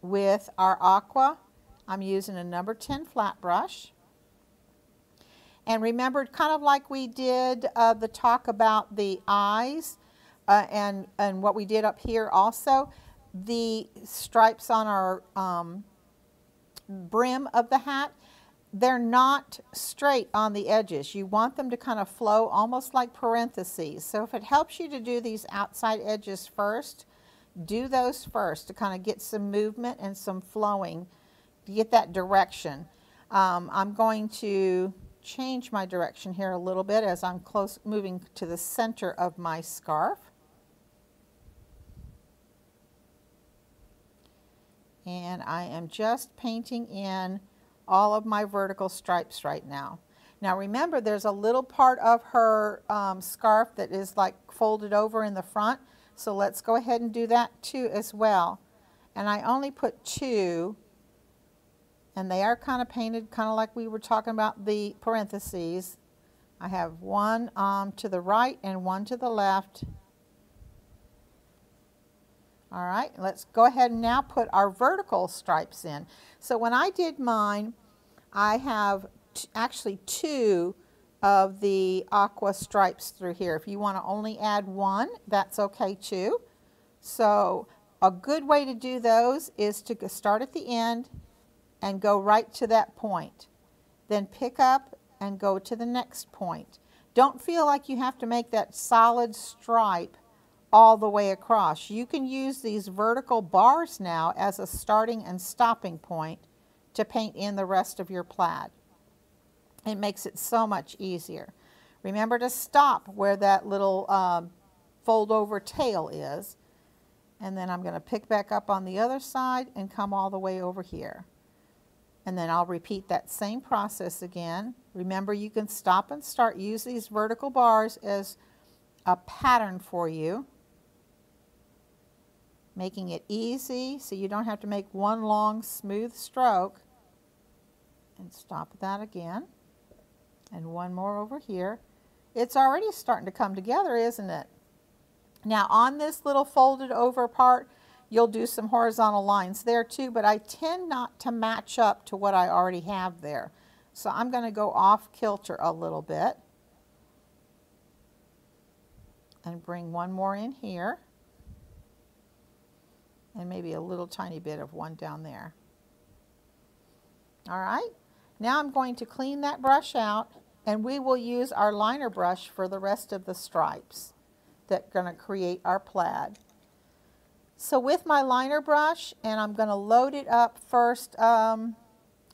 with our aqua. I'm using a number 10 flat brush. And remember, kind of like we did uh, the talk about the eyes uh, and, and what we did up here also, the stripes on our um, brim of the hat, they're not straight on the edges. You want them to kind of flow almost like parentheses. So if it helps you to do these outside edges first, do those first to kind of get some movement and some flowing to get that direction. Um, I'm going to change my direction here a little bit as I'm close moving to the center of my scarf. And I am just painting in all of my vertical stripes right now. Now remember there's a little part of her um, scarf that is like folded over in the front. So let's go ahead and do that too as well. And I only put two and they are kind of painted kind of like we were talking about the parentheses. I have one um, to the right and one to the left. All right, let's go ahead and now put our vertical stripes in. So when I did mine, I have actually two of the aqua stripes through here. If you want to only add one, that's okay too. So a good way to do those is to start at the end and go right to that point. Then pick up and go to the next point. Don't feel like you have to make that solid stripe all the way across. You can use these vertical bars now as a starting and stopping point to paint in the rest of your plaid. It makes it so much easier. Remember to stop where that little um, fold over tail is. And then I'm going to pick back up on the other side and come all the way over here. And then I'll repeat that same process again. Remember you can stop and start. Use these vertical bars as a pattern for you. Making it easy so you don't have to make one long smooth stroke. And stop that again. And one more over here. It's already starting to come together, isn't it? Now on this little folded over part, you'll do some horizontal lines there too, but I tend not to match up to what I already have there. So I'm going to go off kilter a little bit and bring one more in here and maybe a little tiny bit of one down there. All right, now I'm going to clean that brush out and we will use our liner brush for the rest of the stripes that are going to create our plaid. So with my liner brush, and I'm going to load it up first, um,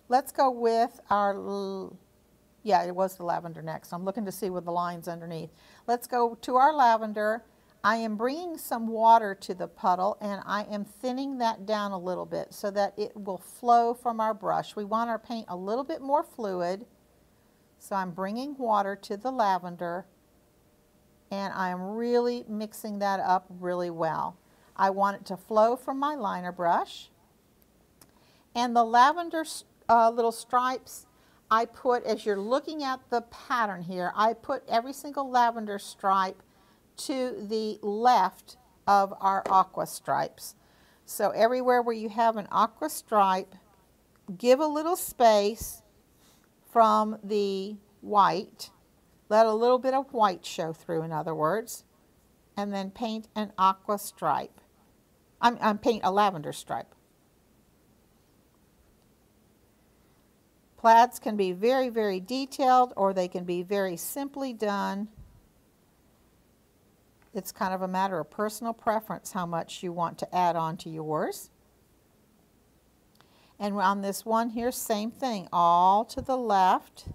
let's go with our, yeah, it was the lavender next. I'm looking to see what the lines underneath. Let's go to our lavender. I am bringing some water to the puddle and I am thinning that down a little bit so that it will flow from our brush. We want our paint a little bit more fluid. So I'm bringing water to the lavender and I'm really mixing that up really well. I want it to flow from my liner brush. And the lavender uh, little stripes, I put, as you're looking at the pattern here, I put every single lavender stripe to the left of our aqua stripes. So everywhere where you have an aqua stripe, give a little space from the white let a little bit of white show through, in other words, and then paint an aqua stripe. I'm, I'm paint a lavender stripe. Plaids can be very, very detailed or they can be very simply done. It's kind of a matter of personal preference how much you want to add on to yours. And on this one here, same thing, all to the left.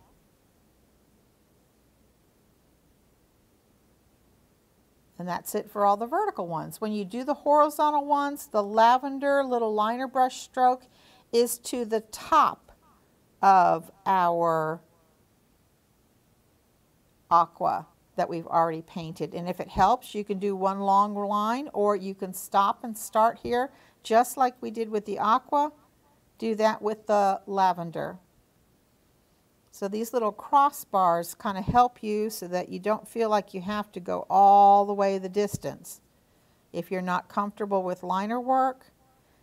And that's it for all the vertical ones. When you do the horizontal ones, the lavender little liner brush stroke is to the top of our aqua that we've already painted. And if it helps, you can do one long line or you can stop and start here just like we did with the aqua. Do that with the lavender. So these little crossbars kind of help you so that you don't feel like you have to go all the way the distance. If you're not comfortable with liner work,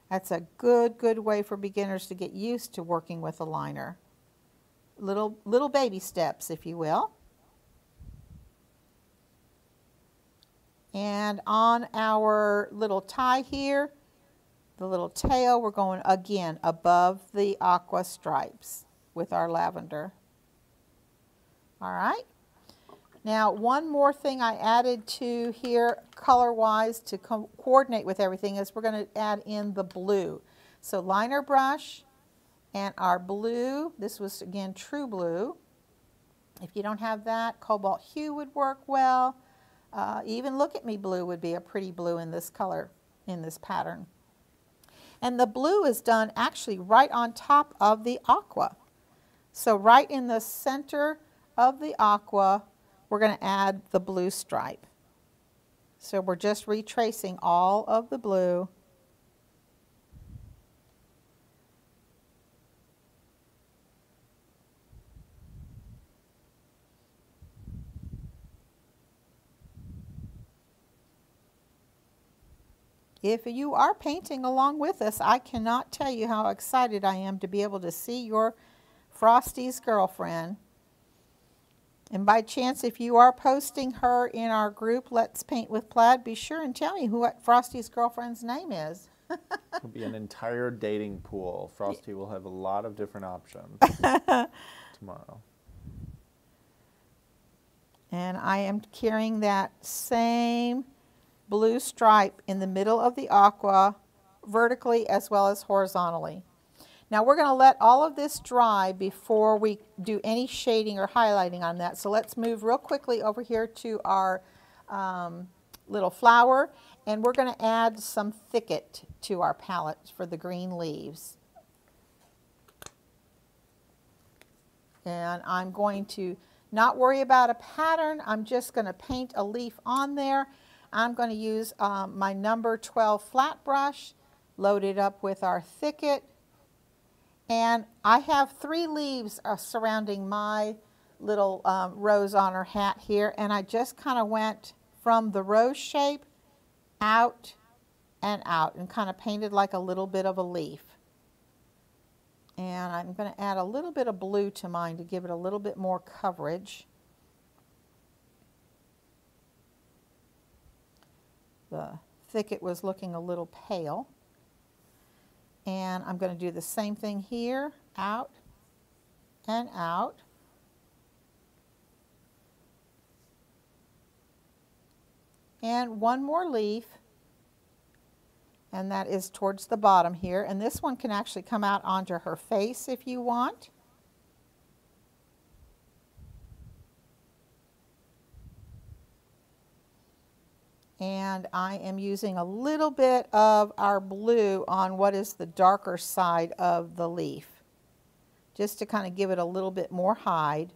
that's a good, good way for beginners to get used to working with a liner. Little, little baby steps, if you will. And on our little tie here, the little tail, we're going again above the aqua stripes with our lavender. All right. Now, one more thing I added to here color-wise to co coordinate with everything is we're going to add in the blue. So liner brush and our blue, this was again true blue. If you don't have that, cobalt hue would work well. Uh, even look at me blue would be a pretty blue in this color, in this pattern. And the blue is done actually right on top of the aqua. So right in the center of the aqua, we're going to add the blue stripe. So we're just retracing all of the blue. If you are painting along with us, I cannot tell you how excited I am to be able to see your Frosty's girlfriend and by chance, if you are posting her in our group, Let's Paint with Plaid, be sure and tell me who what Frosty's girlfriend's name is. (laughs) It'll be an entire dating pool. Frosty will have a lot of different options (laughs) tomorrow. And I am carrying that same blue stripe in the middle of the aqua, vertically as well as horizontally. Now we're going to let all of this dry before we do any shading or highlighting on that. So let's move real quickly over here to our um, little flower and we're going to add some thicket to our palette for the green leaves. And I'm going to not worry about a pattern. I'm just going to paint a leaf on there. I'm going to use um, my number 12 flat brush, load it up with our thicket. And I have three leaves uh, surrounding my little um, rose on her hat here. And I just kind of went from the rose shape out and out and kind of painted like a little bit of a leaf. And I'm going to add a little bit of blue to mine to give it a little bit more coverage. The thicket was looking a little pale. And I'm going to do the same thing here, out and out. And one more leaf, and that is towards the bottom here. And this one can actually come out onto her face if you want. And I am using a little bit of our blue on what is the darker side of the leaf just to kind of give it a little bit more hide.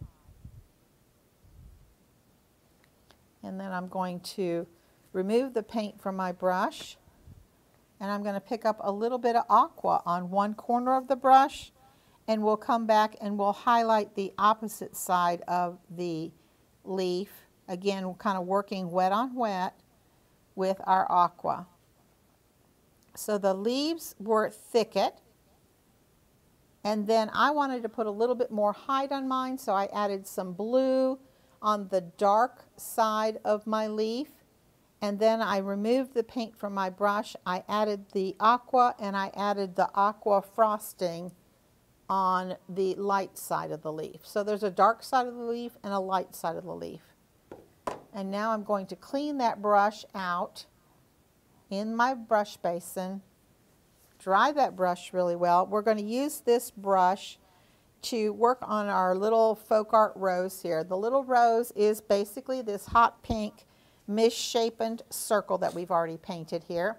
And then I'm going to remove the paint from my brush and I'm going to pick up a little bit of aqua on one corner of the brush and we'll come back and we'll highlight the opposite side of the leaf. Again, kind of working wet on wet with our aqua. So the leaves were thicket. And then I wanted to put a little bit more height on mine, so I added some blue on the dark side of my leaf. And then I removed the paint from my brush. I added the aqua and I added the aqua frosting on the light side of the leaf. So there's a dark side of the leaf and a light side of the leaf. And now I'm going to clean that brush out in my brush basin, dry that brush really well. We're going to use this brush to work on our little folk art rose here. The little rose is basically this hot pink misshapen circle that we've already painted here.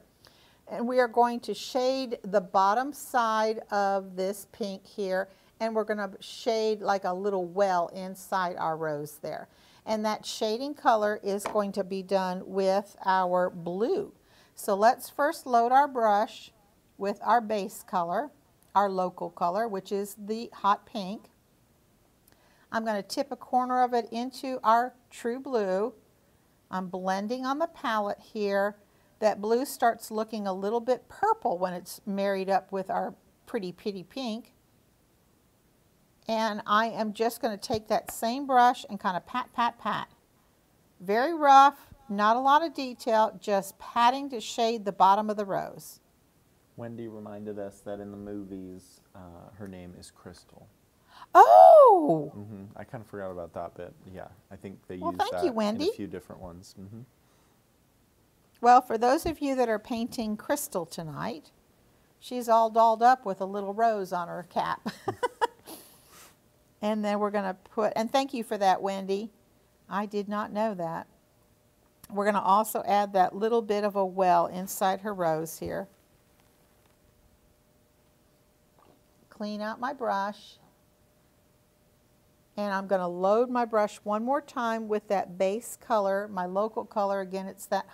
And we are going to shade the bottom side of this pink here and we're going to shade like a little well inside our rose there and that shading color is going to be done with our blue. So let's first load our brush with our base color, our local color, which is the hot pink. I'm going to tip a corner of it into our true blue. I'm blending on the palette here. That blue starts looking a little bit purple when it's married up with our pretty, pretty pink. And I am just going to take that same brush and kind of pat, pat, pat. Very rough, not a lot of detail, just patting to shade the bottom of the rose. Wendy reminded us that in the movies, uh, her name is Crystal. Oh! Mm -hmm. I kind of forgot about that bit. Yeah, I think they well, that you, in a few different ones. Mm -hmm. Well, for those of you that are painting Crystal tonight, she's all dolled up with a little rose on her cap. (laughs) And then we're going to put, and thank you for that, Wendy. I did not know that. We're going to also add that little bit of a well inside her rose here. Clean out my brush. And I'm going to load my brush one more time with that base color, my local color. Again, it's that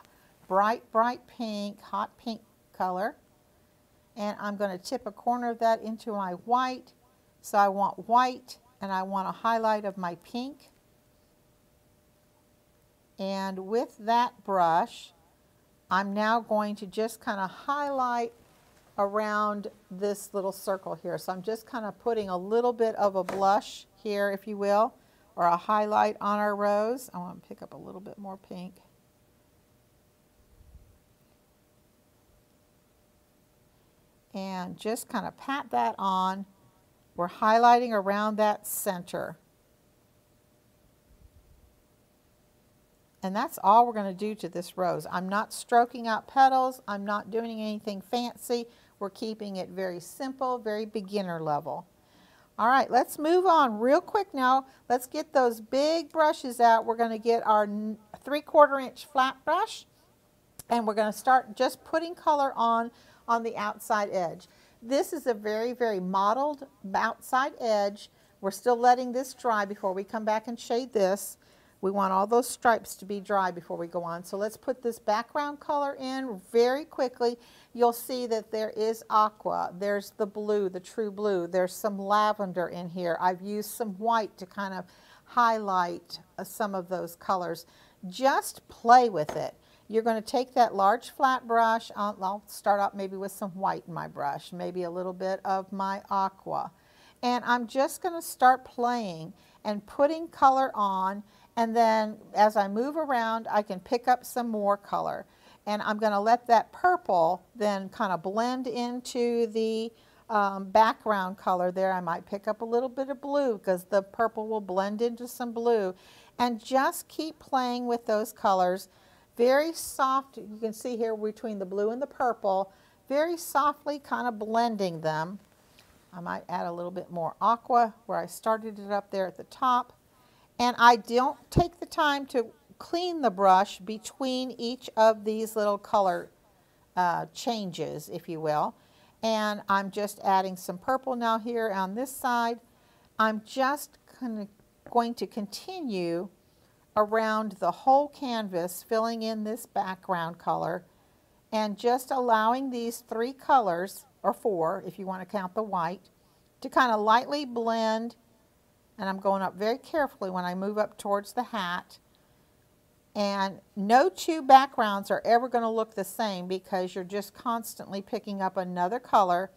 bright, bright pink, hot pink color. And I'm going to tip a corner of that into my white. So I want white and I want a highlight of my pink. And with that brush, I'm now going to just kind of highlight around this little circle here. So I'm just kind of putting a little bit of a blush here, if you will, or a highlight on our rose. I want to pick up a little bit more pink. And just kind of pat that on we're highlighting around that center. And that's all we're going to do to this rose. I'm not stroking out petals. I'm not doing anything fancy. We're keeping it very simple, very beginner level. All right, let's move on real quick now. Let's get those big brushes out. We're going to get our three quarter inch flat brush and we're going to start just putting color on on the outside edge. This is a very, very mottled outside edge. We're still letting this dry before we come back and shade this. We want all those stripes to be dry before we go on. So let's put this background color in very quickly. You'll see that there is aqua. There's the blue, the true blue. There's some lavender in here. I've used some white to kind of highlight uh, some of those colors. Just play with it. You're going to take that large flat brush. I'll, start out maybe with some white in my brush, maybe a little bit of my aqua. And I'm just going to start playing and putting color on and then as I move around, I can pick up some more color. And I'm going to let that purple then kind of blend into the um, background color there. I might pick up a little bit of blue because the purple will blend into some blue. And just keep playing with those colors. Very soft, you can see here between the blue and the purple, very softly kind of blending them. I might add a little bit more aqua where I started it up there at the top. And I don't take the time to clean the brush between each of these little color uh, changes, if you will. And I'm just adding some purple now here on this side. I'm just going to continue around the whole canvas, filling in this background color and just allowing these three colors, or four if you want to count the white, to kind of lightly blend and I'm going up very carefully when I move up towards the hat. And no two backgrounds are ever going to look the same because you're just constantly picking up another color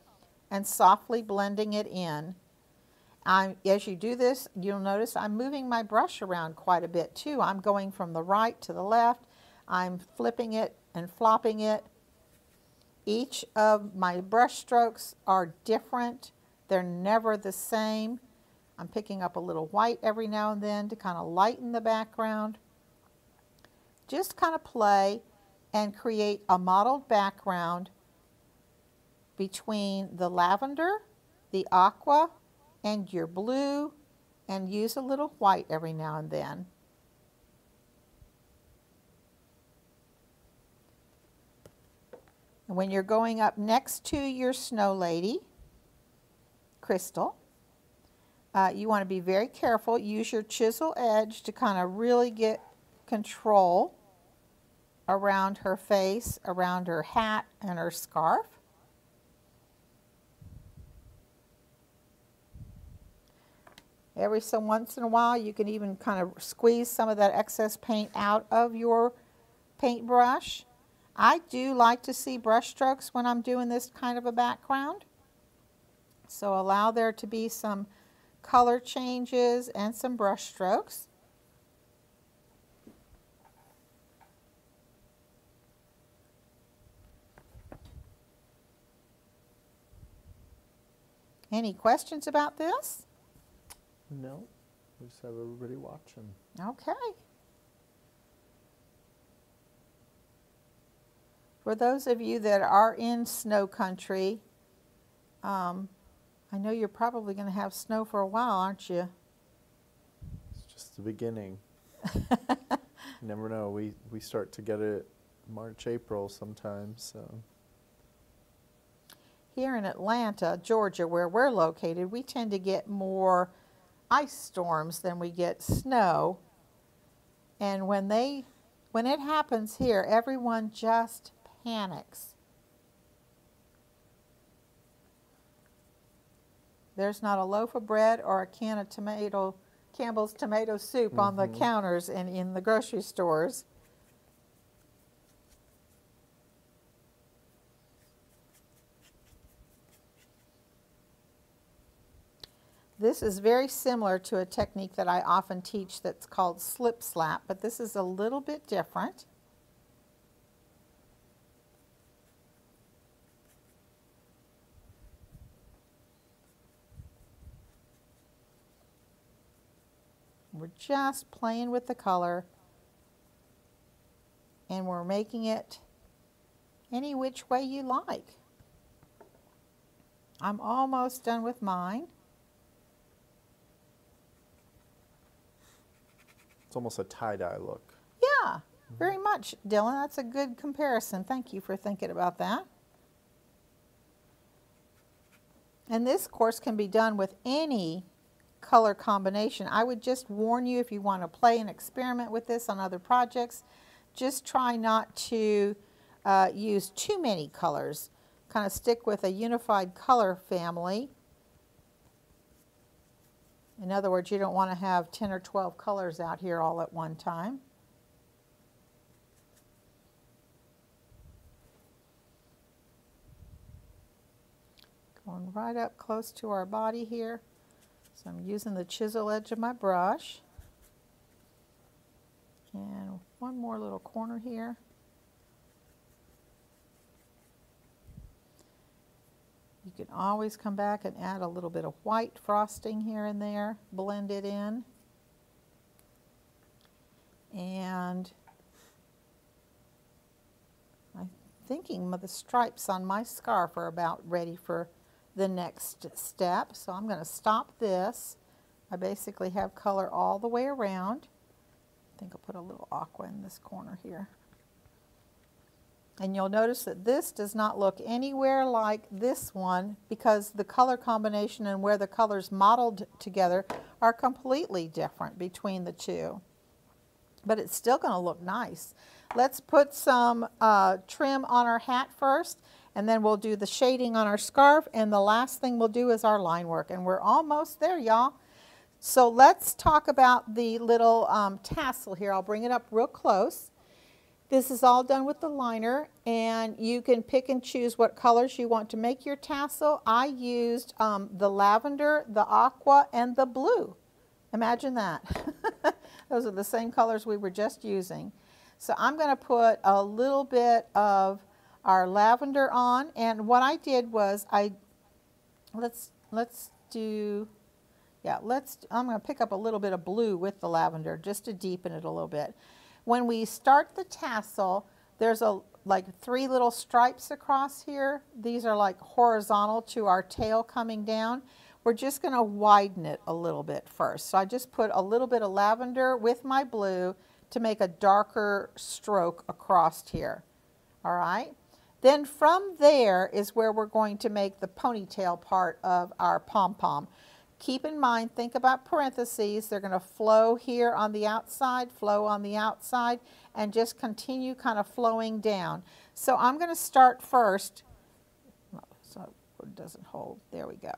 and softly blending it in. I'm, as you do this, you'll notice I'm moving my brush around quite a bit too. I'm going from the right to the left. I'm flipping it and flopping it. Each of my brush strokes are different. They're never the same. I'm picking up a little white every now and then to kind of lighten the background. Just kind of play and create a mottled background between the lavender, the aqua, and your blue, and use a little white every now and then. And when you're going up next to your snow lady, crystal, uh, you want to be very careful. Use your chisel edge to kind of really get control around her face, around her hat and her scarf. Every so once in a while, you can even kind of squeeze some of that excess paint out of your paintbrush. I do like to see brush strokes when I'm doing this kind of a background. So allow there to be some color changes, and some brush strokes. Any questions about this? No. We just have everybody watching. Okay. For those of you that are in snow country, um, I know you're probably going to have snow for a while, aren't you? It's just the beginning. (laughs) you never know. We, we start to get it March, April sometimes. So. Here in Atlanta, Georgia, where we're located, we tend to get more ice storms than we get snow. And when they when it happens here, everyone just panics. There's not a loaf of bread or a can of tomato, Campbell's tomato soup mm -hmm. on the mm-hmm. counters and in the grocery stores. This is very similar to a technique that I often teach that's called slip slap, but this is a little bit different. We're just playing with the color and we're making it any which way you like. I'm almost done with mine. It's almost a tie-dye look. Yeah, very much, Dylan. That's a good comparison. Thank you for thinking about that. And this, course, can be done with any color combination. I would just warn you if you want to play and experiment with this on other projects, just try not to uh, use too many colors. Kind of stick with a unified color family. In other words, you don't want to have 10 or 12 colors out here all at one time. Going right up close to our body here. So I'm using the chisel edge of my brush. And one more little corner here. You can always come back and add a little bit of white frosting here and there, blend it in. And I'm thinking the stripes on my scarf are about ready for the next step. So I'm going to stop this. I basically have color all the way around. I think I'll put a little aqua in this corner here. And you'll notice that this does not look anywhere like this one because the color combination and where the colors modeled together are completely different between the two. But it's still going to look nice. Let's put some uh, trim on our hat first and then we'll do the shading on our scarf and the last thing we'll do is our line work and we're almost there y'all. So let's talk about the little um, tassel here. I'll bring it up real close. This is all done with the liner and you can pick and choose what colors you want to make your tassel. I used um, the lavender, the aqua, and the blue. Imagine that. (laughs) Those are the same colors we were just using. So I'm going to put a little bit of our lavender on and what I did was I let's let's do yeah let's I'm going to pick up a little bit of blue with the lavender just to deepen it a little bit when we start the tassel there's a like three little stripes across here. These are like horizontal to our tail coming down. We're just going to widen it a little bit first. So I just put a little bit of lavender with my blue to make a darker stroke across here. All right? Then from there is where we're going to make the ponytail part of our pom-pom. Keep in mind, think about parentheses. They're going to flow here on the outside, flow on the outside, and just continue kind of flowing down. So I'm going to start first. So it doesn't hold. There we go.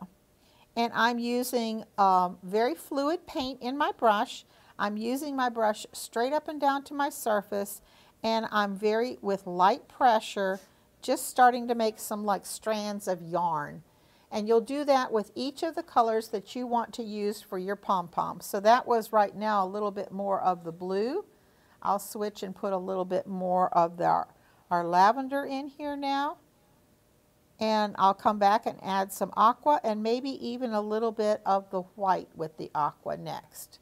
And I'm using um, very fluid paint in my brush. I'm using my brush straight up and down to my surface, and I'm very, with light pressure, just starting to make some like strands of yarn. And you'll do that with each of the colors that you want to use for your pom-pom. So that was right now a little bit more of the blue. I'll switch and put a little bit more of the, our, our lavender in here now. And I'll come back and add some aqua and maybe even a little bit of the white with the aqua next.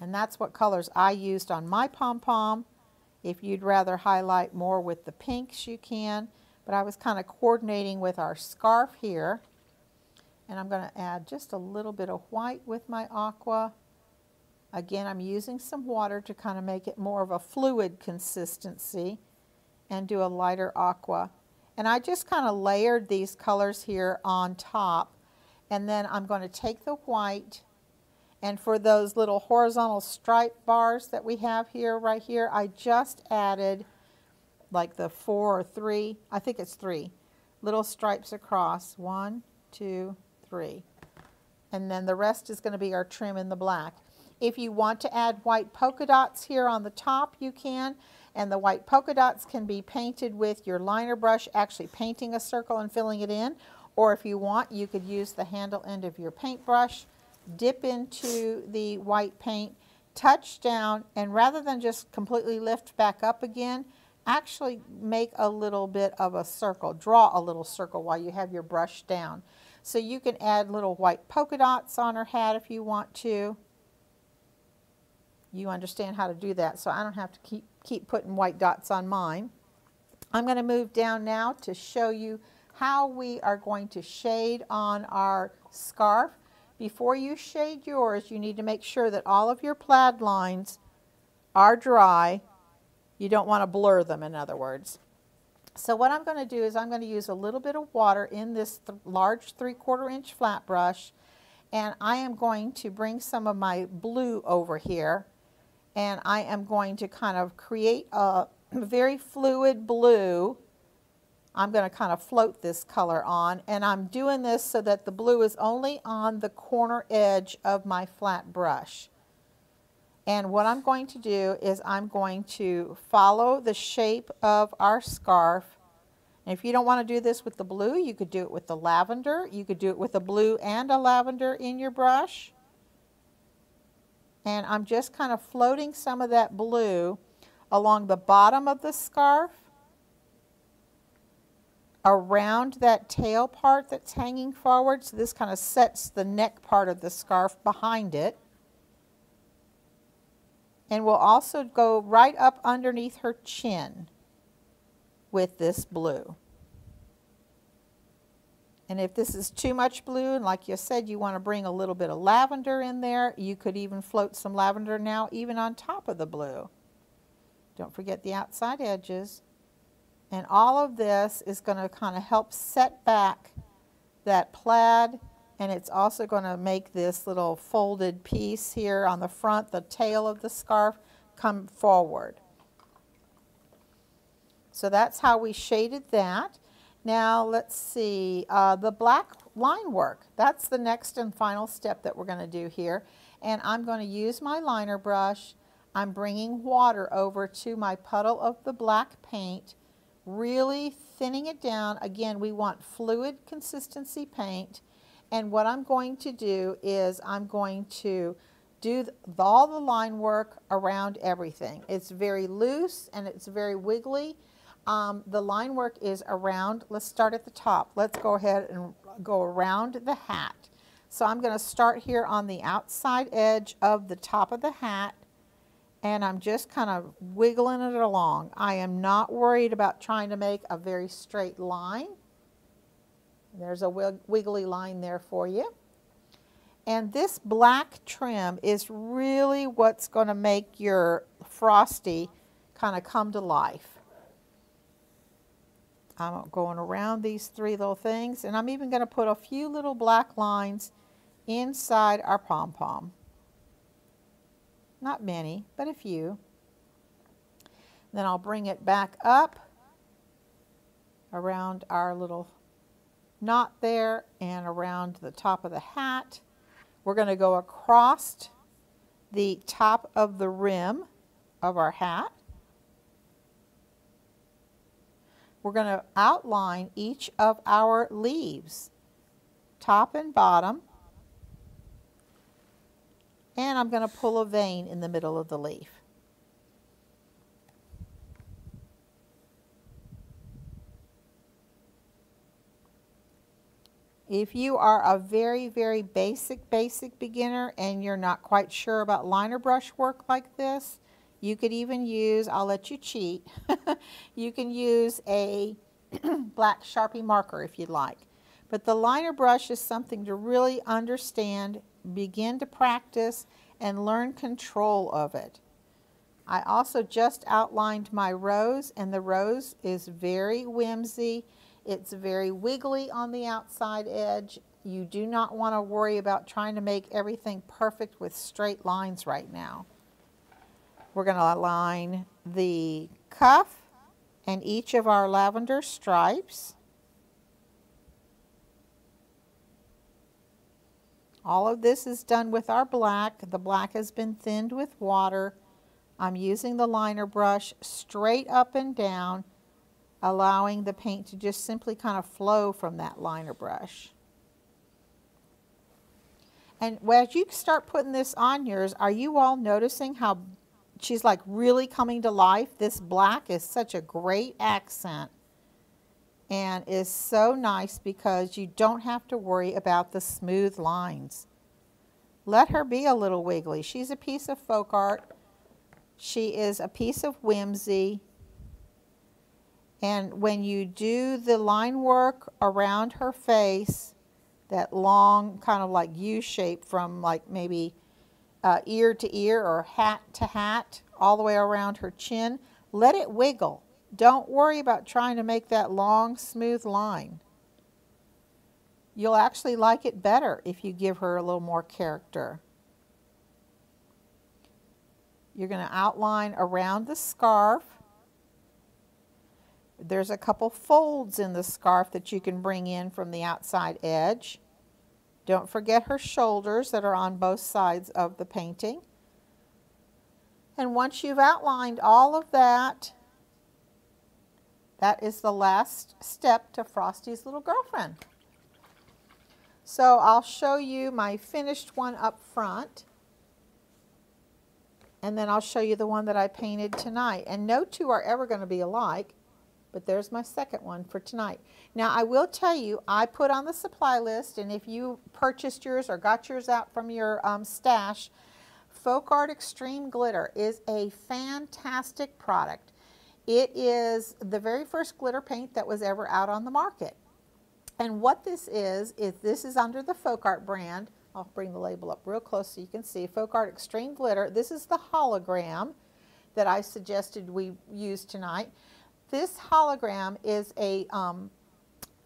And that's what colors I used on my pom-pom. If you'd rather highlight more with the pinks, you can. But I was kind of coordinating with our scarf here. And I'm going to add just a little bit of white with my aqua. Again, I'm using some water to kind of make it more of a fluid consistency and do a lighter aqua. And I just kind of layered these colors here on top. And then I'm going to take the white and for those little horizontal stripe bars that we have here, right here, I just added like the four or three, I think it's three, little stripes across. One, two, three. And then the rest is going to be our trim in the black. If you want to add white polka dots here on the top, you can. And the white polka dots can be painted with your liner brush, actually painting a circle and filling it in. Or if you want, you could use the handle end of your paintbrush dip into the white paint, touch down, and rather than just completely lift back up again, actually make a little bit of a circle, draw a little circle while you have your brush down. So you can add little white polka dots on her hat if you want to. You understand how to do that, so I don't have to keep, keep putting white dots on mine. I'm going to move down now to show you how we are going to shade on our scarf. Before you shade yours, you need to make sure that all of your plaid lines are dry. You don't want to blur them, in other words. So what I'm going to do is I'm going to use a little bit of water in this th large three-quarter inch flat brush and I am going to bring some of my blue over here and I am going to kind of create a (clears throat) very fluid blue. I'm going to kind of float this color on and I'm doing this so that the blue is only on the corner edge of my flat brush. And what I'm going to do is I'm going to follow the shape of our scarf and if you don't want to do this with the blue, you could do it with the lavender. You could do it with a blue and a lavender in your brush. And I'm just kind of floating some of that blue along the bottom of the scarf, around that tail part that's hanging forward. So this kind of sets the neck part of the scarf behind it. And we'll also go right up underneath her chin with this blue. And if this is too much blue, and like you said, you want to bring a little bit of lavender in there, you could even float some lavender now even on top of the blue. Don't forget the outside edges. And all of this is going to kind of help set back that plaid and it's also going to make this little folded piece here on the front, the tail of the scarf, come forward. So that's how we shaded that. Now let's see, uh, the black line work. That's the next and final step that we're going to do here. And I'm going to use my liner brush. I'm bringing water over to my puddle of the black paint, really thinning it down. Again, we want fluid consistency paint. And what I'm going to do is I'm going to do all the line work around everything. It's very loose and it's very wiggly um, the line work is around, let's start at the top. Let's go ahead and go around the hat. So I'm going to start here on the outside edge of the top of the hat and I'm just kind of wiggling it along. I am not worried about trying to make a very straight line. There's a wiggly line there for you. And this black trim is really what's going to make your Frosty kind of come to life. I'm going around these three little things and I'm even going to put a few little black lines inside our pom-pom. Not many, but a few. Then I'll bring it back up around our little knot there and around the top of the hat. We're going to go across the top of the rim of our hat. we're going to outline each of our leaves, top and bottom, and I'm going to pull a vein in the middle of the leaf. If you are a very, very basic, basic beginner and you're not quite sure about liner brush work like this, you could even use, I'll let you cheat, (laughs) you can use a (clears throat) black Sharpie marker if you'd like. But the liner brush is something to really understand, begin to practice, and learn control of it. I also just outlined my rose, and the rose is very whimsy. It's very wiggly on the outside edge. You do not want to worry about trying to make everything perfect with straight lines right now. We're going to align the cuff and each of our lavender stripes. All of this is done with our black. The black has been thinned with water. I'm using the liner brush straight up and down, allowing the paint to just simply kind of flow from that liner brush. And as you start putting this on yours, are you all noticing how she's like really coming to life. This black is such a great accent and is so nice because you don't have to worry about the smooth lines. Let her be a little wiggly. She's a piece of folk art. She is a piece of whimsy. And when you do the line work around her face, that long kind of like U shape from like maybe uh, ear to ear or hat to hat, all the way around her chin, let it wiggle. Don't worry about trying to make that long, smooth line. You'll actually like it better if you give her a little more character. You're going to outline around the scarf. There's a couple folds in the scarf that you can bring in from the outside edge. Don't forget her shoulders that are on both sides of the painting. And once you've outlined all of that, that is the last step to Frosty's little girlfriend. So I'll show you my finished one up front. And then I'll show you the one that I painted tonight. And no two are ever going to be alike, but there's my second one for tonight. Now I will tell you, I put on the supply list, and if you purchased yours or got yours out from your um, stash, FolkArt Extreme Glitter is a fantastic product. It is the very first glitter paint that was ever out on the market. And what this is, is this is under the FolkArt brand. I'll bring the label up real close so you can see. FolkArt Extreme Glitter. This is the hologram that I suggested we use tonight. This hologram is a um,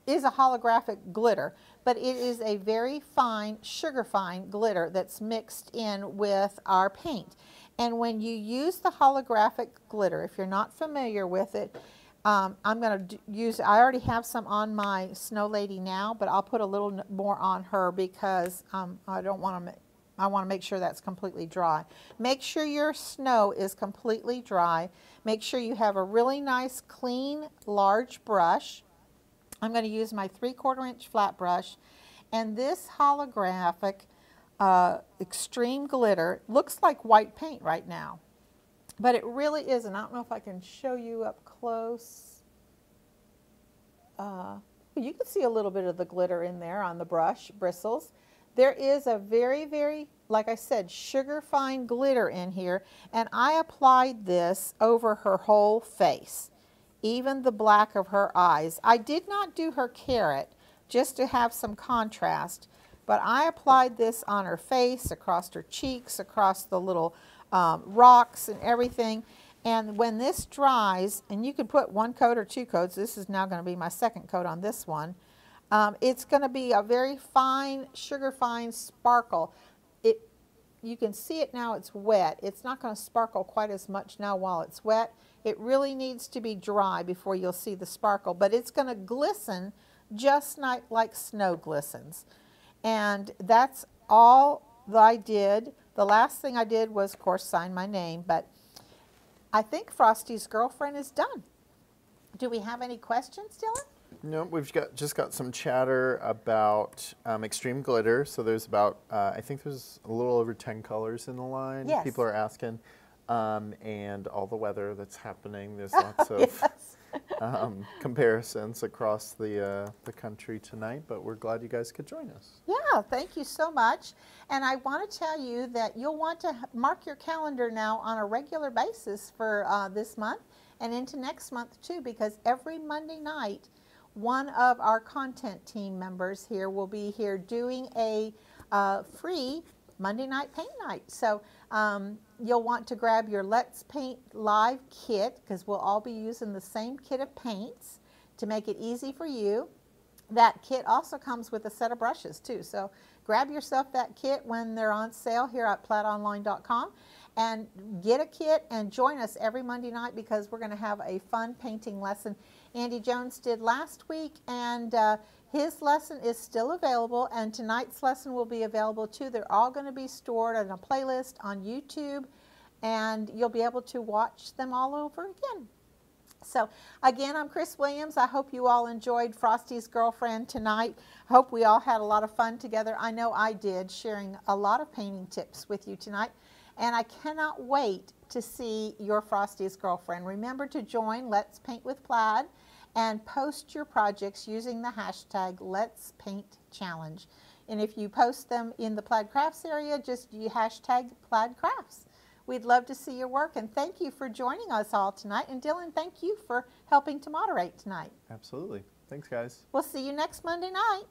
is a holographic glitter, but it is a very fine, sugar fine glitter that's mixed in with our paint. And when you use the holographic glitter, if you're not familiar with it, um, I'm going to use, I already have some on my Snow Lady now, but I'll put a little more on her because um, I don't want to, I want to make sure that's completely dry. Make sure your snow is completely dry. Make sure you have a really nice, clean, large brush. I'm going to use my 3 quarter inch flat brush. And this holographic uh, extreme glitter looks like white paint right now. But it really isn't. I don't know if I can show you up close. Uh, you can see a little bit of the glitter in there on the brush bristles. There is a very, very, like I said, sugar fine glitter in here. And I applied this over her whole face, even the black of her eyes. I did not do her carrot just to have some contrast, but I applied this on her face, across her cheeks, across the little um, rocks and everything. And when this dries, and you can put one coat or two coats, this is now going to be my second coat on this one, um, it's going to be a very fine, sugar fine sparkle. It, you can see it now it's wet. It's not going to sparkle quite as much now while it's wet. It really needs to be dry before you'll see the sparkle, but it's going to glisten just like, like snow glistens. And that's all that I did. The last thing I did was, of course, sign my name, but I think Frosty's girlfriend is done. Do we have any questions, Dylan? No, we've got just got some chatter about um, extreme glitter. So there's about uh, I think there's a little over ten colors in the line. Yes. People are asking, um, and all the weather that's happening. There's lots of (laughs) yes. um, comparisons across the uh, the country tonight. But we're glad you guys could join us. Yeah, thank you so much. And I want to tell you that you'll want to mark your calendar now on a regular basis for uh, this month and into next month too, because every Monday night, one of our content team members here will be here doing a uh, free Monday night paint night. So um, you'll want to grab your Let's Paint Live kit because we'll all be using the same kit of paints to make it easy for you. That kit also comes with a set of brushes too. So grab yourself that kit when they're on sale here at plaidonline.com and get a kit and join us every Monday night because we're going to have a fun painting lesson. Andy Jones did last week and uh, his lesson is still available and tonight's lesson will be available too. They're all going to be stored in a playlist on YouTube and you'll be able to watch them all over again. So again, I'm Chris Williams. I hope you all enjoyed Frosty's Girlfriend tonight. I hope we all had a lot of fun together. I know I did, sharing a lot of painting tips with you tonight. And I cannot wait to see your Frosty's Girlfriend. Remember to join Let's Paint with Plaid and post your projects using the hashtag Let's Paint Challenge. And if you post them in the Plaid Crafts area, just you hashtag Plaid Crafts. We'd love to see your work, and thank you for joining us all tonight. And Dylan, thank you for helping to moderate tonight. Absolutely. Thanks, guys. We'll see you next Monday night.